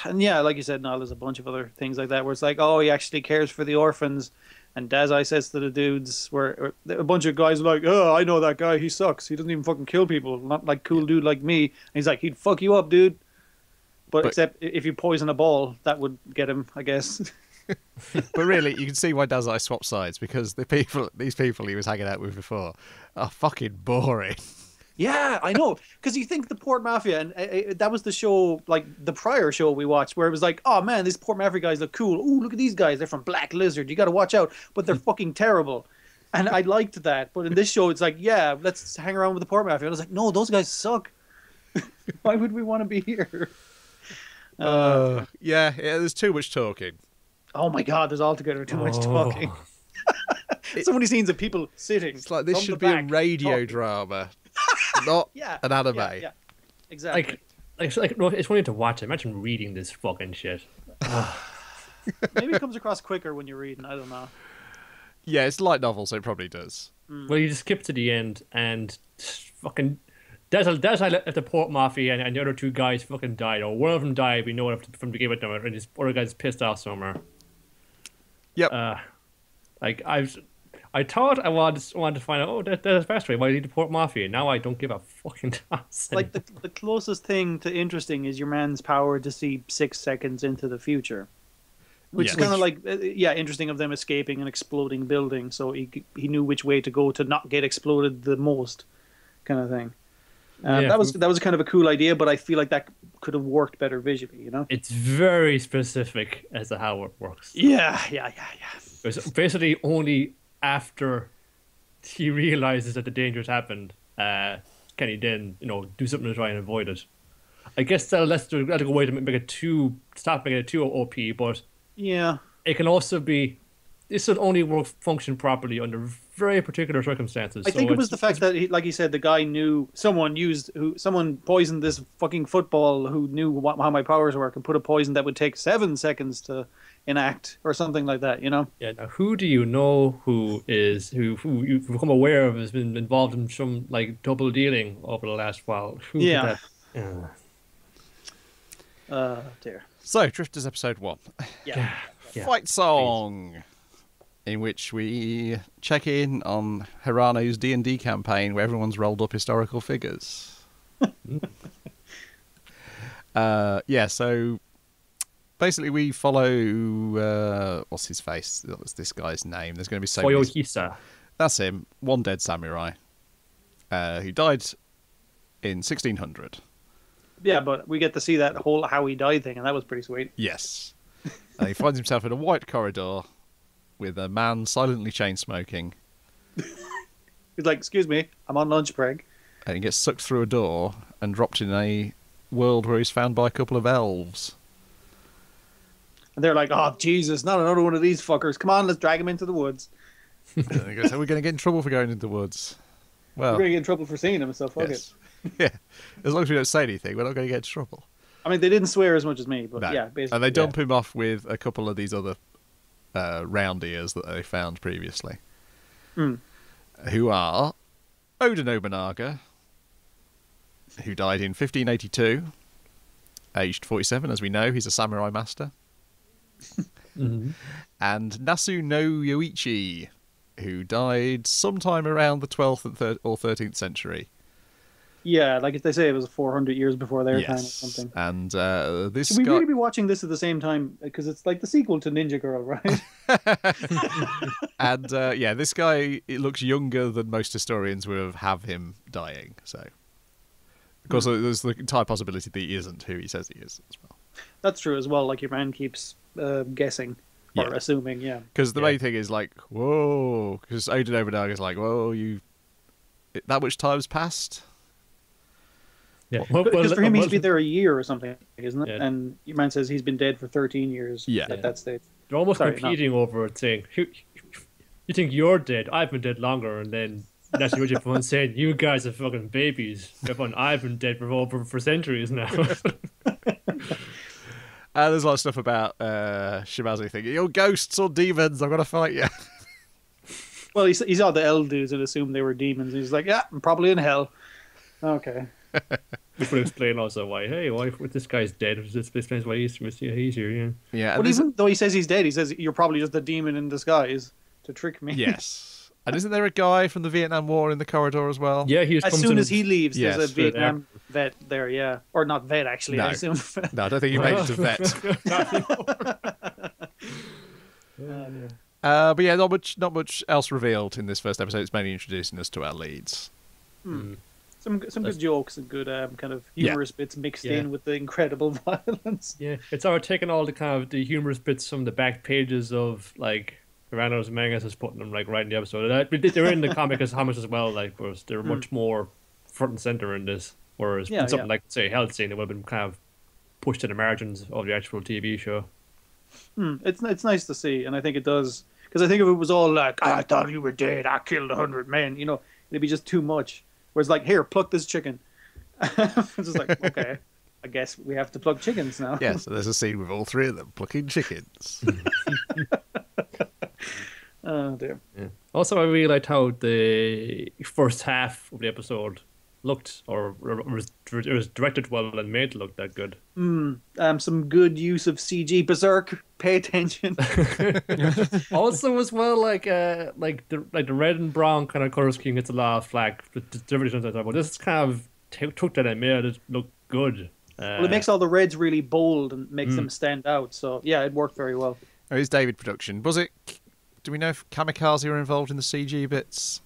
and yeah, like you said, now there's a bunch of other things like that where it's like, oh, he actually cares for the orphans. And Dazai says to the dudes, where where a bunch of guys are like, oh, I know that guy. He sucks. He doesn't even fucking kill people. Not like cool dude like me. And he's like, he'd fuck you up, dude. But, But- except if you poison a ball, that would get him, I guess. But really, you can see why Dazai swapped sides because the people, these people he was hanging out with before, are fucking boring. Yeah, I know. Because you think the Port Mafia, and uh, uh, that was the show, like the prior show we watched, where it was like, oh man, these Port Mafia guys look cool. Ooh, look at these guys. They're from Black Lizard. You got to watch out. But they're fucking terrible. And I liked that. But in this show, it's like, yeah, let's hang around with the Port Mafia. And I was like, no, those guys suck. Why would we want to be here? Uh, yeah, yeah, there's too much talking. Oh my God, there's altogether too much Oh. talking. so many scenes of people sitting. It's like this should be a radio talking. drama, not Yeah, an anime. Yeah, yeah. exactly. Like, like, like no, it's funny to watch. It. Imagine reading this fucking shit. Maybe it comes across quicker when you're reading. I don't know. Yeah, it's a light novel, so it probably does. Mm. Well, you just skip to the end and fucking. That's that's left the port mafia and, and the other two guys fucking died, or one of them died. We know it from the beginning, with them, and this other guy's pissed off somewhere. Yep. Uh, like I've, I thought I wanted wanted to find out. Oh, that that's best way. Why do you need the port mafia? Now I don't give a fucking toss. like the, the closest thing to interesting is your man's power to see six seconds into the future which Yeah. is kind of like uh, yeah interesting of them escaping an exploding building so he he knew which way to go to not get exploded the most kind of thing um, Yeah. that was that was kind of a cool idea but i feel like that could have worked better visually you know it's very specific as to how it works. yeah yeah yeah yeah It's basically only after he realizes that the danger's happened, uh, can he then you know do something to try and avoid it? I guess that'll that's the go away to make it too stop making it too OP, but Yeah. it can also be this will only work function properly under very particular circumstances. I so think it was the fact that, he, like he said, the guy knew someone used who someone poisoned this fucking football who knew what, how my powers work and put a poison that would take seven seconds to enact or something like that. You know? Yeah. Now, who do you know who is who who you've become aware of has been involved in some like double dealing over the last while? Who Yeah. that- yeah. Uh, dear. So, Drifters episode one. Yeah. Yeah. Fight song, in which we check in on Hirano's D and D campaign, where everyone's rolled up historical figures. uh, yeah, so basically we follow uh, what's his face? What's this guy's name? There's going to be so many. Toyohisa. That's him, one dead samurai, uh, who died in 1600. Yeah, but we get to see that whole how he died thing, and that was pretty sweet. Yes. and he finds himself in a white corridor with a man silently chain smoking, He's like, "Excuse me, I'm on lunch break." and he gets sucked through a door and dropped in a world where he's found by a couple of elves. And they're like, "Oh Jesus, not another one of these fuckers! Come on, let's drag him into the woods. and he goes, Are we going to get in trouble for going into the woods? Well, We're gonna get in trouble for seeing him, so fuck it." yeah. As long as we don't say anything, we're not going to get in trouble. I mean, they didn't swear as much as me, but No. yeah, basically. and they yeah. dump him off with a couple of these other uh, round ears that they found previously, Hmm. who are Oda Nobunaga, who died in 1582, aged 47, as we know, he's a samurai master, Mm-hmm. and Nasu no Yoichi, who died sometime around the 12th and thir- or 13th century. Yeah, like if they say it was 400 years before their time or yes, something. and uh, this Should we guy. really be watching this at the same time? Because it's like the sequel to Ninja Girl, right? and uh, yeah, this guy it looks younger than most historians would have, him dying. So, of course, Hmm. there's the entire possibility that he isn't who he says he is as well. That's true as well. Like your man keeps uh, guessing or Yeah. assuming. Yeah. Because the Yeah. main thing is like, whoa, because Oda Nobunaga is like, whoa, you that much time's passed. Yeah. Because for him, he's been there a year or something, isn't it? Yeah. And your man says he's been dead for 13 years. Yeah. At Yeah. that stage. They're almost Sorry, no. competing over it, saying, "You you think you're dead? I've been dead longer." And then that's what everyone's saying, "You guys are fucking babies." Everyone, I've been dead for over for centuries now. And there's a lot of stuff about uh, Shimazu thinking, you're ghosts or demons, I'm going to fight you. Well, he, s- he saw the L dudes and assumed they were demons. He's like, yeah, I'm probably in hell. Okay. Which would explain also why, hey, why if this guy's dead? This explains why he's he's here. Yeah. yeah, and But there's- even though he says he's dead, he says you're probably just a demon in disguise to trick me. yes. And isn't there a guy from the Vietnam War in the corridor as well? Yeah, he just As soon in as he leaves, Yes, there's a straight Vietnam vet there, yeah, or not vet actually. No. I assume. No, I don't think he made it to vet. Uh, but yeah, not much, not much else revealed in this first episode. It's mainly introducing us to our leads. Some some good jokes and good um, kind of Yeah. humorous bits mixed Yeah. in with the incredible violence. Yeah, it's our taking all the kind of the humorous bits from the back pages of like Hirano's mangas is putting them like right in the episode. But They're in the comic as comics as well, like whereas they're much more front and center in this. Whereas Hmm. Yeah, something yeah. like say Hellsing, it would have been kind of pushed to the margins of the actual TV show. Hmm, it's it's nice to see, and I think it does because I think if it was all like I thought you were dead, I killed a hundred men, you know, it'd be just too much. Whereas like here, pluck this chicken. it's just like okay, I guess we have to pluck chickens now. Yeah, so there's a scene with all three of them plucking chickens. Oh dear. Also, I really liked how the first half of the episode looked, or, or was, it was directed well and made to look that good. Um, some good use of CG. Berserk, pay attention. also as well like uh like the like the red and brown kind of color scheme gets a lot of flack but the different things but this kind of t- took that and made it look good uh, well, it makes all the reds really bold and Hmm. makes them stand out. So yeah, it worked very well. oh, it's David production. Was it? Do we know if Kamikaze were involved in the CG bits?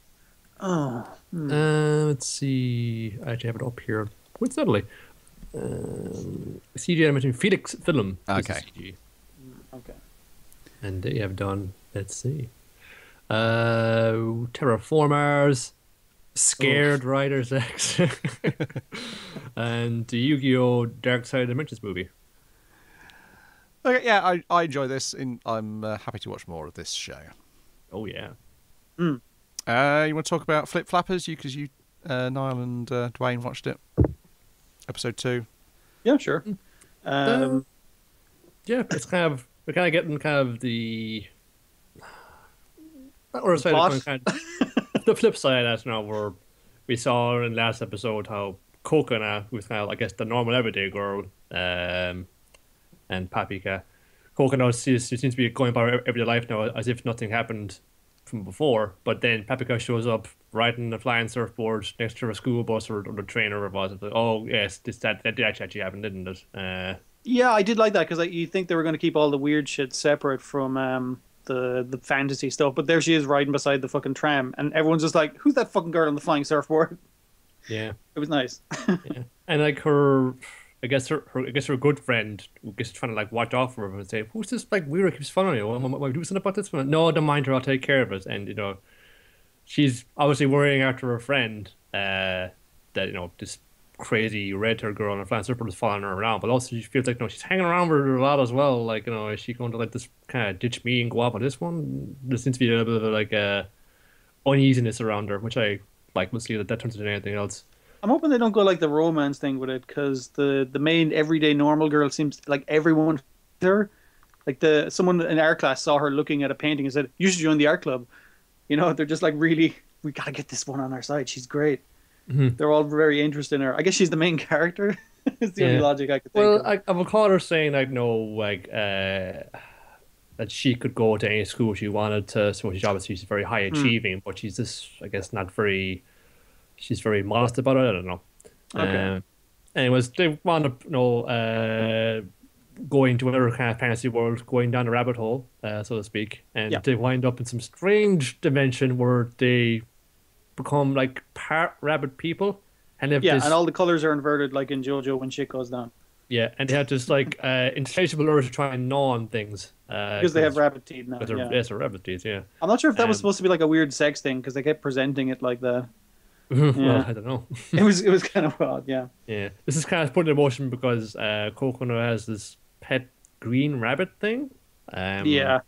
Oh, uh, let's see I actually have it up here coincidentally um, CG animation Felix Film Okay. CG. okay. and they have done let's see Uh, Terra Formars, Scared Riders X, and the Yu-Gi-Oh! Dark Side of Dimensions movie. Okay, yeah, I, I enjoy this. In I'm uh, happy to watch more of this show. Oh yeah. Uh, you want to talk about Flip Flappers? You because you, uh, Niall and uh, Dwayne watched it. Episode two. Yeah, sure. Um, Yeah, it's kind of we're kind of getting kind of the or side plot? of kind of, the flip side of that now where we saw in last episode how Cocona was kind of I guess the normal everyday girl um and Papika Cocona seems, seems to be going about her everyday life now as if nothing happened from before but then Papika shows up riding a flying surfboard next to a school bus or, or the train or whatever it was It's like, oh yes this that, that did actually happen didn't it uh yeah, I did like that because like, you think they were going to keep all the weird shit separate from um, the the fantasy stuff, but there she is riding beside the fucking tram, and everyone's just like, "Who's that fucking girl on the flying surfboard?" yeah It was nice. yeah. And like her, I guess her, her, I guess her good friend gets trying to like watch off her and say, "Who's this like weird? Keeps following you. Am I, doing something about this?" one?" No, don't mind her. I'll take care of it. And you know, she's obviously worrying after her friend uh, that you know this crazy red haired girl on a flying surfboard is following her around, but also she feels like you know she's hanging around with her a lot as well. Like you know, is she going to like this kind of ditch me and go off on this one? There seems to be a little bit of like a uneasiness around her, which I like. We'll see that that turns into anything else. I'm hoping they don't go like the romance thing with it because the the main everyday normal girl seems like everyone there, like the someone in our class saw her looking at a painting and said, "You should join the art club." You know, they're just like really, we gotta get this one on our side. She's great. Mhm. They're all very interested in her. I guess she's the main character. is the only logic I could think Well, of. I, I recall her saying like no, like uh, that she could go to any school she wanted to. So she's obviously she's very high Hmm. achieving, but she's just I guess not very. She's very modest about it. I don't know. Okay. Um, anyways, they want up you know uh, go into another kind of fantasy world, going down a rabbit hole, uh, so to speak, and Yeah. they wind up in some strange dimension where they become like part rabbit people. And yeah, this, and all the colors are inverted like in JoJo when shit goes down yeah, and they have this like uh, insatiable urge to try and gnaw on things uh, because they have rabbit teeth now. Yeah. yes, they're rabbit teeth, yeah. I'm not sure if that was Um, supposed to be like a weird sex thing because they kept presenting it like that. Well, I don't know. It was it was kind of odd. Yeah. yeah, this is kind of put in motion because uh, Cocona has this pet green rabbit thing. Um, yeah.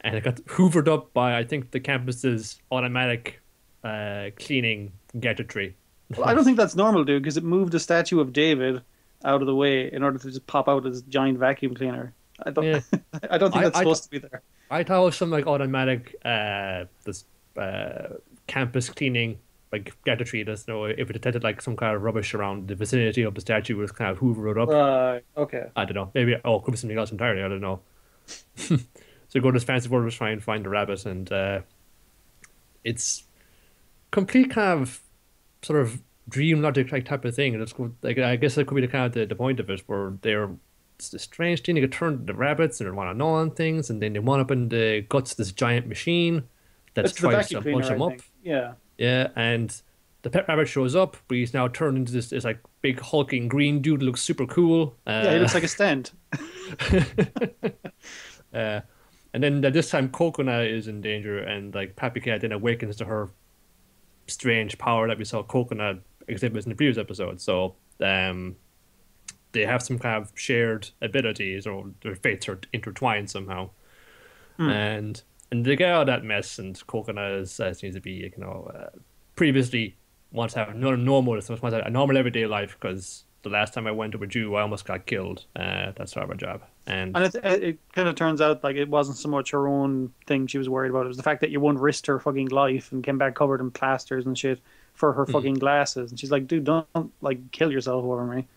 and it got hoovered up by I think the campus's automatic uh, cleaning gadgetry. Well, I don't think that's normal, dude, because it moved a statue of David out of the way in order to just pop out as giant vacuum cleaner. I don't. Yeah. I don't think that's I supposed to be there. I thought it was some like automatic uh, this uh, campus cleaning like gadgetry. That's you know if it detected like some kind of rubbish around the vicinity of the statue, it was kind of hoover it up. Right. Okay. I don't know. Maybe oh, it could be something else entirely. I don't know. so go to this fancy world to try and find the rabbit, and uh, it's complete kind of sort of dream logic like type of thing. And it's like I guess that could be the kind of the, the point of it, where they're it's this strange thing. They get turned into rabbits and they want to gnaw on things, and then they wind up in the guts of this giant machine that's the to vacuum bunch them up. Yeah. Yeah, and the pet rabbit shows up, but he's now turned into this, this like big hulking green dude. Looks super cool. Uh, Yeah. He looks like a stand. uh, and then uh, this time Cocona is in danger, and like Papika then awakens to her strange power that we saw Cocona exhibit in the previous episode. So um, they have some kind of shared abilities, or their fates are intertwined somehow. And and they get out of that mess, and Cocona is, uh, seems to be you know uh, previously wants to have another normal, wants to have a normal everyday life because. The last time I went to a Jew, I almost got killed. Uh, that's sort of a job. And And it, it, kind of turns out like it wasn't so much her own thing she was worried about. It was the fact that you wouldn't risk her fucking life and came back covered in plasters and shit for Hmm. her fucking glasses. And she's like, dude, don't like kill yourself over me.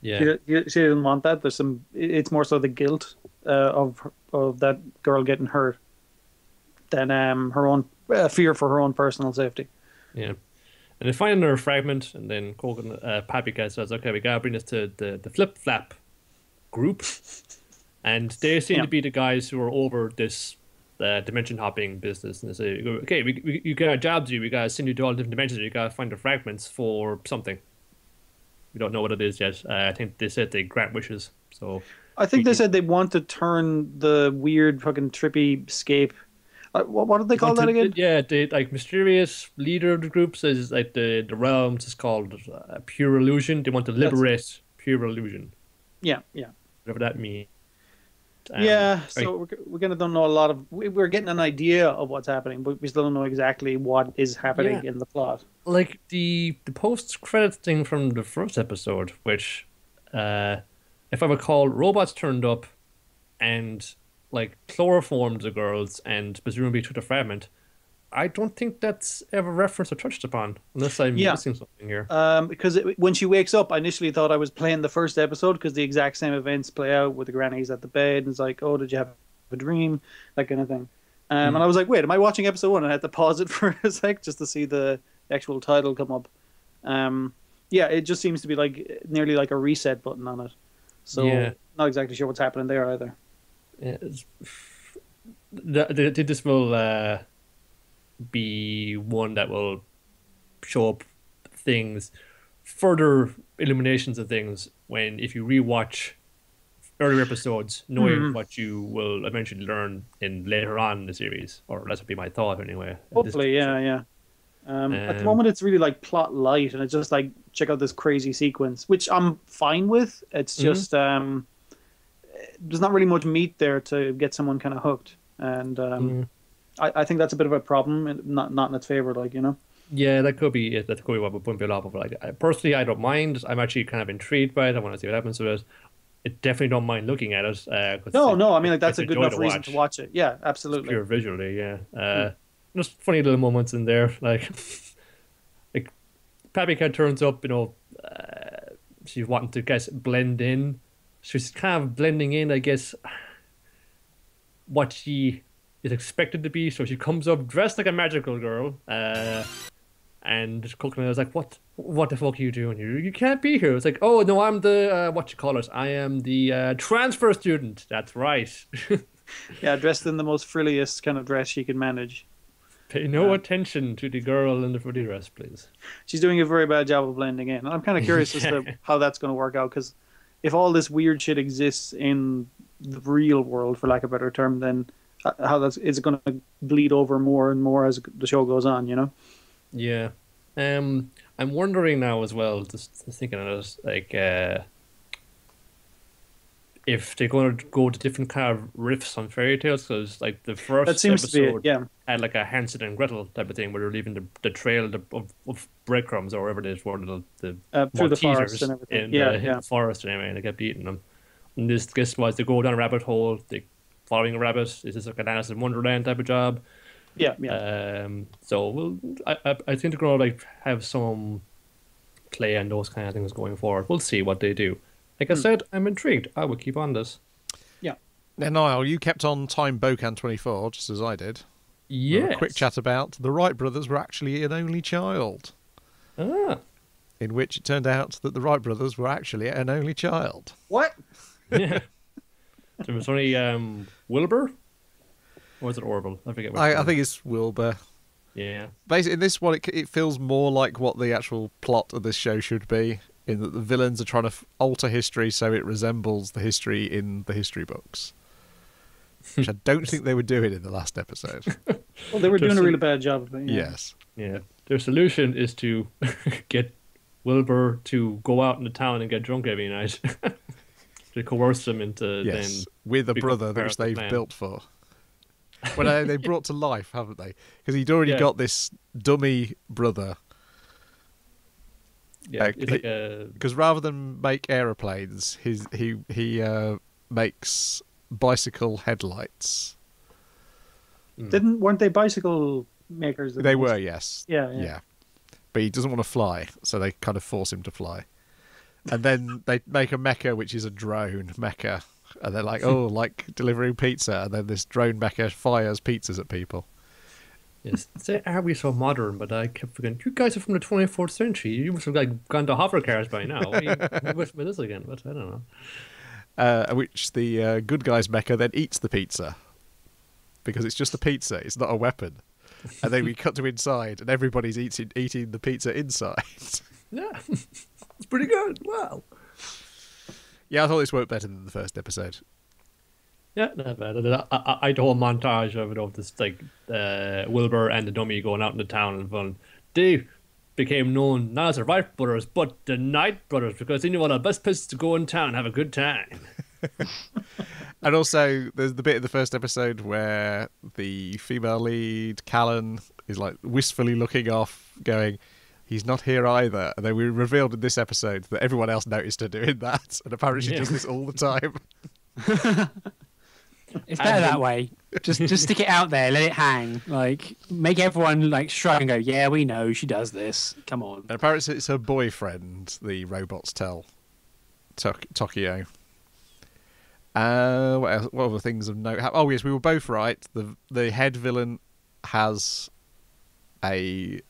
yeah, She, she she didn't want that. There's some. It's more so the guilt uh, of of that girl getting hurt than um her own uh, fear for her own personal safety. Yeah. And they find another fragment, and then Cogan, uh, Cat says, okay, we gotta bring this to the, the Flip Flap group. And they seem Yeah. to be the guys who are over this uh, dimension hopping business. And they say, okay, we, we, you got a job to do. We gotta send you to all different dimensions. You gotta find the fragments for something. We don't know what it is yet. Uh, I think they said they grant wishes. So, I think they said they want to turn the weird fucking trippy scape. What, what did they call that again? Yeah, the like mysterious leader of the group says like the the realms is called uh, pure illusion. They want to That's- liberate pure illusion, Yeah, yeah. whatever that means. Um, yeah, so we're, we're gonna don't know a lot of. we- We're getting an idea of what's happening, but we still don't know exactly what is happening Yeah. in the plot. like the the post credits thing from the first episode, which, uh, if I recall, robots turned up, and like chloroformed the girls and presumably took the fragment. I don't think that's ever referenced or touched upon, unless I'm Yeah. missing something here. Um, because it, when she wakes up, I initially thought I was playing the first episode because the exact same events play out with the grannies at the bed. And it's like, oh, did you have a dream? That kind of thing. Um, And I was like, wait, am I watching episode one? And I had to pause it for a sec just to see the actual title come up. Um, yeah, it just seems to be like nearly like a reset button on it. So Yeah. not exactly sure what's happening there either. Yeah, it's- th- th- th- this will uh, be one that will show up things, further illuminations of things when if you rewatch earlier episodes, knowing Mhm. what you will eventually learn in later on in the series, or that would be my thought anyway. Hopefully, yeah, yeah. Um, at the Um, moment, it's really like plot light, and it's just like check out this crazy sequence, which I'm fine with. It's Mhm. just um, there's not really much meat there to get someone kind of hooked, and um, Mm. I, I think that's a bit of a problem, not not in its favor, like you know. Yeah, that could be it. That could be what would off of. Like I- personally, I don't mind. I'm actually kind of intrigued by it. I want to see what happens to it. I definitely don't mind looking at it. Uh, No, it- no, I mean like that's a a good enough reason to watch it. Yeah, absolutely. pure visually, yeah. Uh, Just funny little moments in there, like like Papika turns up, you know, uh, she's wanting to guess blend in. She's kind of blending in, I guess, what she is expected to be. So she comes up dressed like a magical girl, uh, and Cocona is like, "What? What the fuck are you doing here? You can't be here." It's like, "Oh no, I'm the uh, what you call it? I am the uh, transfer student. That's right." Yeah, dressed in the most frilliest kind of dress she can manage. Pay no attention to the girl in the footy dress, please. She's doing a very bad job of blending in. And I'm kind of curious as to how that's going to work out because if all this weird shit exists in the real world, for lack of a better term, then uh, how that's is it going to bleed over more and more as the show goes on? You know? Yeah. Um, I'm wondering now as well, just thinking of it, like, uh, if they're going to go to different kind of riffs on fairy tales, because like the first That seems to be episode. Yeah. had like a Hansel and Gretel type of thing, where they're leaving the, the trail of, of, of breadcrumbs or whatever it is, where the, the Uh, through the forest and everything. in, yeah, the, yeah. the forest anyway, and they kept eating them. And this guess was they go down a rabbit hole, they following a rabbit. Is this like an Alice in Wonderland type of job? Yeah, yeah. Um, so we'll, I, I, I think they're going to like have some play and those kind of things going forward. We'll see what they do. Like Hmm. I said, I'm intrigued. I will keep on this. Yeah. Now, Niall, you kept on Time Bokan 24, just as I did. Yeah. Quick chat about the Wright brothers were actually an only child, Ah, in which it turned out that the Wright brothers were actually an only child. What? yeah. so it was only um, Wilbur, or was it Orville? I forget. Which I, I think it's Wilbur. Yeah. Basically, in this one, it, it feels more like what the actual plot of this show should be, in that the villains are trying to f- alter history so it resembles the history in the history books. Which I don't think they were doing in the last episode. Well, they were doing Just a a- really bad job of it. Yeah. Yes. Yeah. Their solution is to get Wilbur to go out in the town and get drunk every night. to coerce them into Yes. then With a brother part which they've plan. built for. Well, no, they brought to life, haven't they? Because he'd already Yeah. got this dummy brother. Yeah, Uh, like a Because rather than make aeroplanes, his he he uh, makes bicycle headlights. Didn't weren't they bicycle makers? They were, yes. Yeah, yeah. Yeah. But he doesn't want to fly, so they kind of force him to fly. And then they make a mecha, which is a drone mecha. And they're like, oh, like delivering pizza. And then this drone mecha fires pizzas at people. Yes. Say, are we so modern? But I kept forgetting. You guys are from the 24th century. You must have like gone to hover cars by now. Why are you this again? But I don't know. Uh, which the uh, good guys mecha then eats the pizza. Because it's just a pizza, it's not a weapon. And then we cut to inside, and everybody's eating, eating the pizza inside. Yeah, it's pretty good. Wow. yeah, I thought this worked better than the first episode. Yeah, not bad. I, I, I the whole montage of it of this like uh, Wilbur and the dummy going out into town and fun. They became known not as the Wright brothers, but the Knight brothers because they knew one of the best places to go in town and have a good time. And also, there's the bit of the first episode where the female lead, Callan, is like wistfully looking off, going, He's not here either. And then we revealed in this episode that everyone else noticed her doing that. And apparently she Yeah. does this all the time. It's better that way. Just just stick it out there, let it hang. Like make everyone like shrug and go, "Yeah, we know she does this. Come on." And apparently it's her boyfriend, the robots tell Tok- Tokyo. Uh, what, else, what other things of note? Oh yes, we were both right. The the head villain has a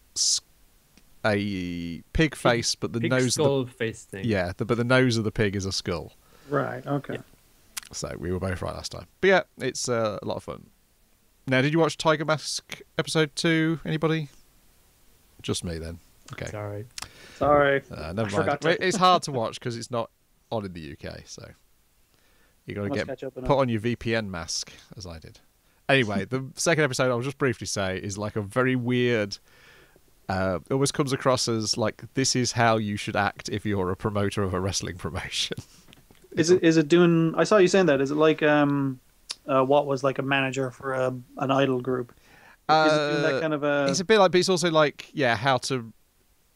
a pig face, but the Big nose, of skull face thing. the, yeah, the, but the nose of the pig is a skull. Right. Okay. So we were both right last time. But yeah, it's uh, a lot of fun. Now, did you watch Tiger Mask episode two? Anybody? Just me then. Okay. It's alright. Sorry. Uh, I never mind. to- It's hard to watch because it's not on in the UK, so you got to get catch up on put on your VPN mask, as I did. Anyway, the second episode I'll just briefly say is like a very weird. Uh, it always comes across as like this is how you should act if you're a promoter of a wrestling promotion. Is it is it doing? I saw you saying that. Is it like um, uh, what was like a manager for a, an idol group? is it doing Uh, that kind of a? it's a bit like, but it's also like, yeah, how to.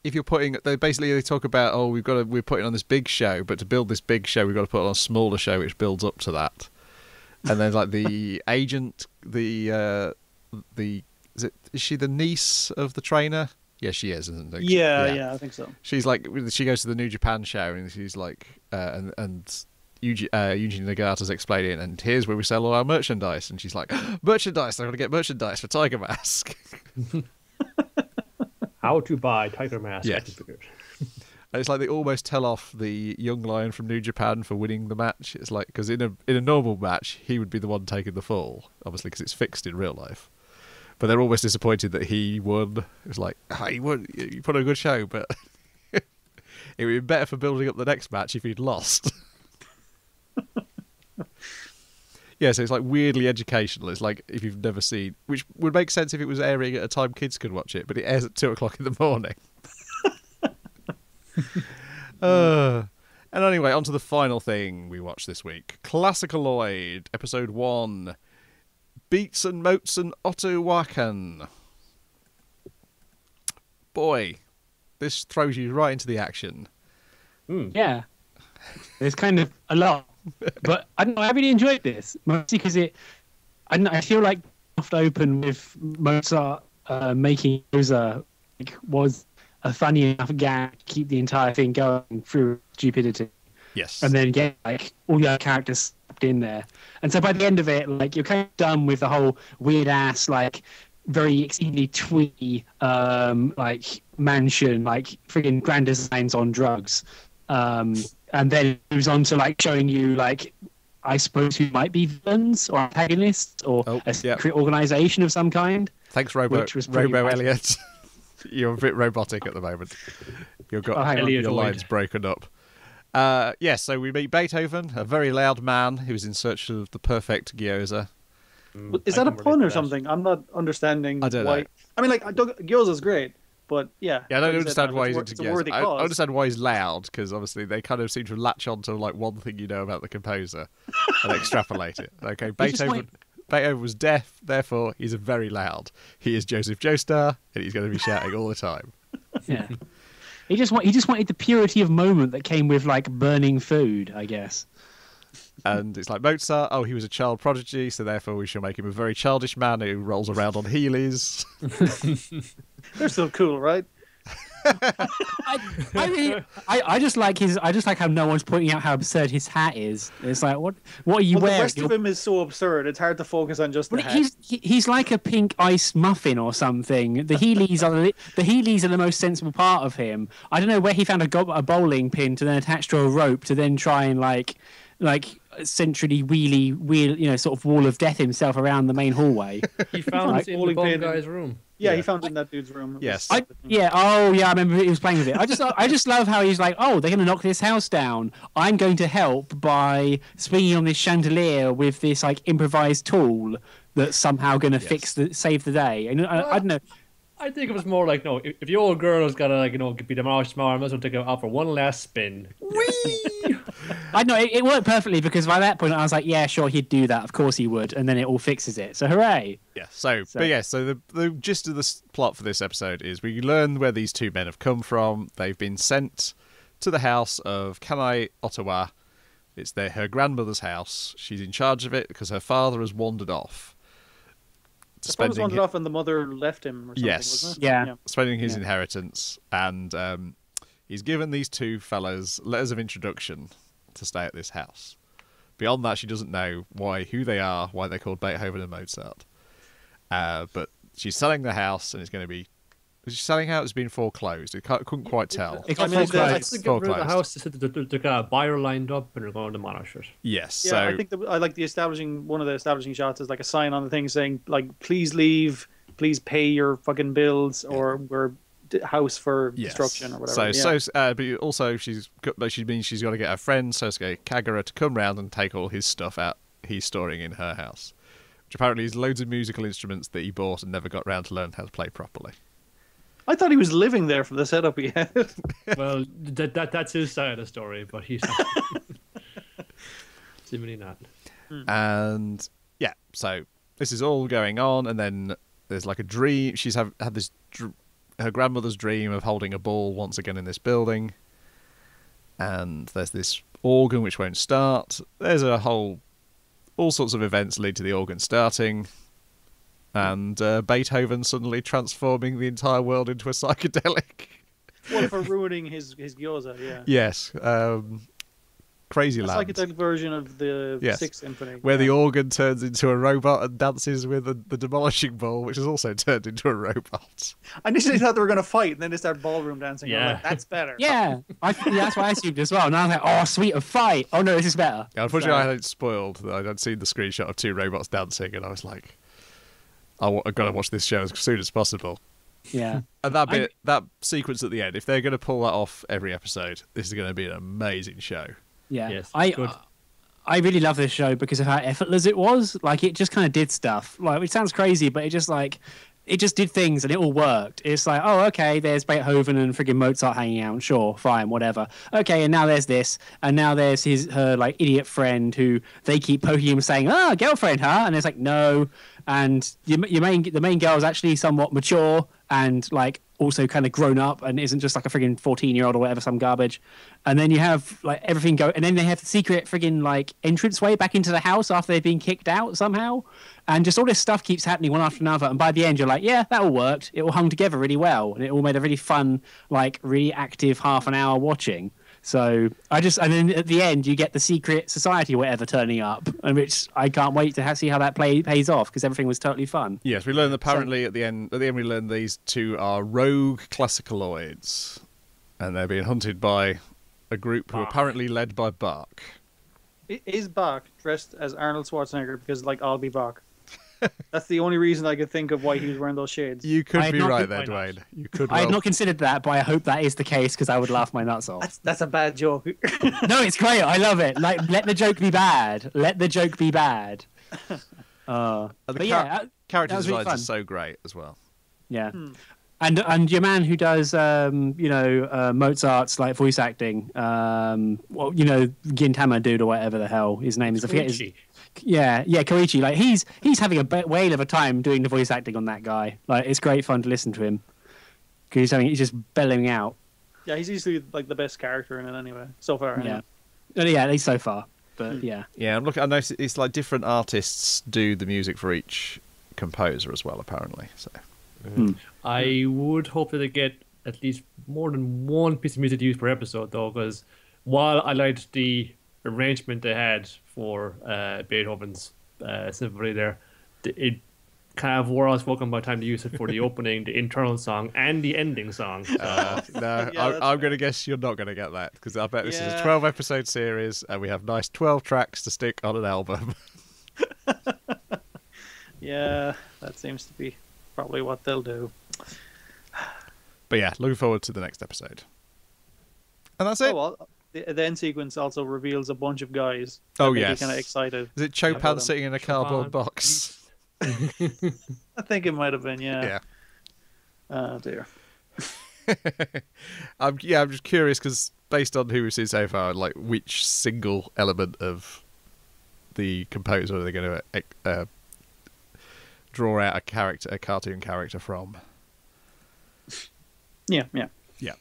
If you're putting, they basically they talk about, oh, we've got to, we're putting on this big show, but to build this big show, we've got to put on a smaller show, which builds up to that. And then like the agent, the uh the is it is she the niece of the trainer? Yeah, she is, isn't she? yeah, yeah, I think so. She's like she goes to the New Japan show and she's like uh, and and Yuji, uh, Yuji Nagata's explaining and here's where we sell all our merchandise and she's like merchandise I'm gonna get merchandise for Tiger Mask How to buy Tiger Mask Yes. action figures. And it's like they almost tell off the young lion from New Japan for winning the match. It's like because in a in a normal match he would be the one taking the fall, obviously because it's fixed in real life. But they're always disappointed that he won. It's like ah, he won. You put on a good show, but it would be better for building up the next match if he'd lost. yeah, so it's like weirdly educational. It's like if you've never seen, which would make sense if it was airing at a time kids could watch it, but it airs at two o'clock in the morning. Uh, and anyway, on to the final thing we watched this week Classicaloid, episode one Beats and Moats and Otowa-kan. Boy, this throws you right into the action. Hmm. Yeah, there's kind of a lot, but I don't know. I really enjoyed this mostly because it. I know, I feel like soft open with Mozart uh, making Rosa like, was a funny enough gag to keep the entire thing going through stupidity, Yes. and then get like all the other characters in there. And so by the end of it, like you're kind of done with the whole weird ass like very exceedingly twee um like mansion like freaking grand designs on drugs um and then it moves on to like showing you like i suppose who might be villains or antagonists or Oh, a yeah. secret organization of some kind Thanks, Robo, which was Robo nice. Elliot. You're a bit robotic at the moment. You've got Oh, your Elliot lines broken up. Uh, yes, so we meet Beethoven, a very loud man who is in search of the perfect gyoza. Mm, Is that a pun or that. something? I'm not understanding. I don't why. know. I mean, like I don't- Gyoza's great, but yeah. Yeah, I don't like you said, understand why it's he's wor- into it's a gyoza. I, I understand why he's loud because obviously they kind of seem to latch on to like one thing you know about the composer and extrapolate it. Okay, Beethoven. Beethoven was deaf, therefore he's very loud. He is Joseph Joestar, and he's going to be shouting all the time. yeah he just want he just wanted the purity of moment that came with like burning food i guess And it's like Mozart. Oh, he was a child prodigy, so therefore we shall make him a very childish man who rolls around on heelys. They're still cool, right? I, I, really, I, I just like his. I just like how no one's pointing out how absurd his hat is. It's like, what? What are you Well, the rest of You're- him is so absurd. It's hard to focus on just the Well, hat. he's he- he's like a pink ice muffin or something. The Heelys are the, the Heelys are the most sensible part of him. I don't know where he found a, go- a bowling pin to then attach to a rope to then try and like like centrally wheelie wheel you know sort of wall of death himself around the main hallway. He found Like it in the bowling bum pin. guy's room. Yeah, Yeah. he found it in that dude's room. Yes. I, yeah. Oh, yeah. I remember he was playing with it. I just, I just love how he's like, oh, they're going to knock this house down. I'm going to help by swinging on this chandelier with this like improvised tool that's somehow going to fix the save the day. And I, I don't know. I think it was more like, no, if, if your old girl is gonna like, you know, be demolished tomorrow, I might as well take her out for one last spin. I know it, it worked perfectly because by that point I was like, yeah, sure, he'd do that. Of course he would. And then it all fixes it. So hooray! Yeah. So, So- but yeah. So the the gist of the plot for this episode is we learn where these two men have come from. They've been sent to the house of Kanae Otowa. It's their her grandmother's house. She's in charge of it because her father has wandered off. The father was Spending wandered off and the mother left him or something, Yes. wasn't it? Yeah. spending his Yeah. inheritance, and um, he's given these two fellows letters of introduction to stay at this house. Beyond that, she doesn't know why, who they are, why they're called Beethoven and Mozart. Uh, but she's selling the house, and it's going to be. Is she selling out? It's been foreclosed. It couldn't quite tell. It I got mean, foreclosed. the- I It's think get rid of the house. They said that they're, they're got a buyer lined up and they're going to demolish it. Yes. Yeah, so I think the, I like the establishing one of the establishing shots is like a sign on the thing saying like please leave, please pay your fucking bills or we're d- house for Yes. destruction or whatever. So, yeah. so, uh, but also she's, got- but she means she's got to get her friend Sosuke Kagura to come round and take all his stuff out he's storing in her house, which apparently is loads of musical instruments that he bought and never got round to learn how to play properly. I thought he was living there for the setup he had. well, that, that that's his side of the story, but he's not. Seemingly not. And yeah, so this is all going on, and then there's like a dream. She's have, had this dr- her grandmother's dream of holding a ball once again in this building, and there's this organ which won't start. There's a whole all sorts of events lead to the organ starting. And uh, Beethoven suddenly transforming the entire world into a psychedelic. well, for ruining his his gyoza, yeah. yes, um, crazy like it's like A land. psychedelic version of the Yes. Sixth Symphony. where the organ turns into a robot and dances with the, the demolishing ball, which is also turned into a robot. I initially thought they were going to fight, and then they start ballroom dancing. Yeah. like, that's better. Yeah, I, yeah, that's what I assumed as well. Now I'm like, oh, sweet, a fight. Oh no, this is better. Unfortunately, So- I had it spoiled. I'd I'd seen the screenshot of two robots dancing, and I was like, I w- I've got to watch this show as soon as possible. Yeah. And that I- bit, that sequence at the end, if they're going to pull that off every episode, this is going to be an amazing show. Yeah, Yes, I good. I really love this show because of how effortless it was. Like it just kind of did stuff. Like it sounds crazy, but it just like it just did things and it all worked. It's like, oh, okay, there's Beethoven and friggin' Mozart hanging out. Sure, fine, whatever. Okay, and now there's this, and now there's his her like idiot friend who they keep poking him, saying, ah, girlfriend, huh? And it's like, no. And your, your main the main girl is actually somewhat mature and like also kind of grown up and isn't just like a friggin' 14 year old or whatever, some garbage. And then you have like everything go, and then they have the secret friggin' like entranceway back into the house after they've been kicked out somehow. And just all this stuff keeps happening one after another. And by the end, you're like, yeah, that all worked. It all hung together really well. And it all made a really fun, like, really active half an hour watching. So I just, and then at the end, you get the secret society or whatever turning up, and which I can't wait to ha- see how that play pays off because everything was totally fun. Yes, we learned apparently at the end. At the end, we learned these two are rogue classicaloids, and they're being hunted by a group who are apparently led by Bach. Is Bach dressed as Arnold Schwarzenegger because, like, I'll be Bach? That's the only reason I could think of why he was wearing those shades. You could be right there, Dwayne. You could. I had not considered that, but I hope that is the case because I would laugh my nuts off. That's that's a bad joke. no, it's great. I love it. Like, let the joke be bad. Let the joke be bad. Uh, And the but char- yeah, uh, character that was really designs are so great as well. yeah. Hmm. And and your man who does um, you know uh, Mozart's like voice acting, um, well you know Gintama dude or whatever the hell his name is. I forget his, yeah yeah Koichi. Like he's he's having a whale of a time doing the voice acting on that guy. Like it's great fun to listen to him because he's having he's just bellowing out. yeah, he's easily like the best character in it anyway so far. Yeah, anyway. Uh, yeah, at least so far. But Hmm. yeah, Yeah, I'm looking. I noticed it's like different artists do the music for each composer as well. Apparently, so I would hope that they get at least more than one piece of music to use per episode, though, because while I liked the arrangement they had for uh, Beethoven's uh, symphony there, th- it kind of wore out spoken by the time to use it for the opening, the internal song, and the ending song. uh, no, Yeah, I, that's I'm going to guess you're not going to get that because I bet this is a 12 episode series and we have nice 12 tracks to stick on an album. Yeah, that seems to be probably what they'll do. But yeah, looking forward to the next episode. And that's it. Oh, well, the, the end sequence also reveals a bunch of guys. Oh, yes, yes. kind of excited. Is it Chopin sitting in a cardboard Chopin. box? I think it might have been, yeah. Yeah. Oh dear. I'm, yeah, I'm just curious because based on who we've seen so far, like which single element of the composer are they going to uh, draw out a character, a cartoon character from? Yeah, yeah. Yeah.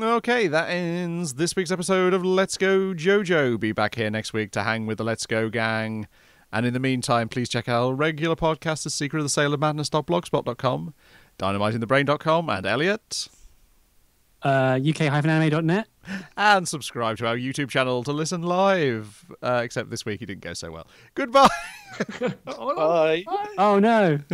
Okay, that ends this week's episode of Let's Go JoJo. Be back here next week to hang with the Let's Go gang. And in the meantime, please check out our regular podcast, The Secret of the Sailor Madness.blogspot.com, dynamitingthebrain.com, and Elliot. Uh, UK-anime.net. And subscribe to our YouTube channel to listen live. Uh, except this week it didn't go so well. Goodbye. Bye. Oh no.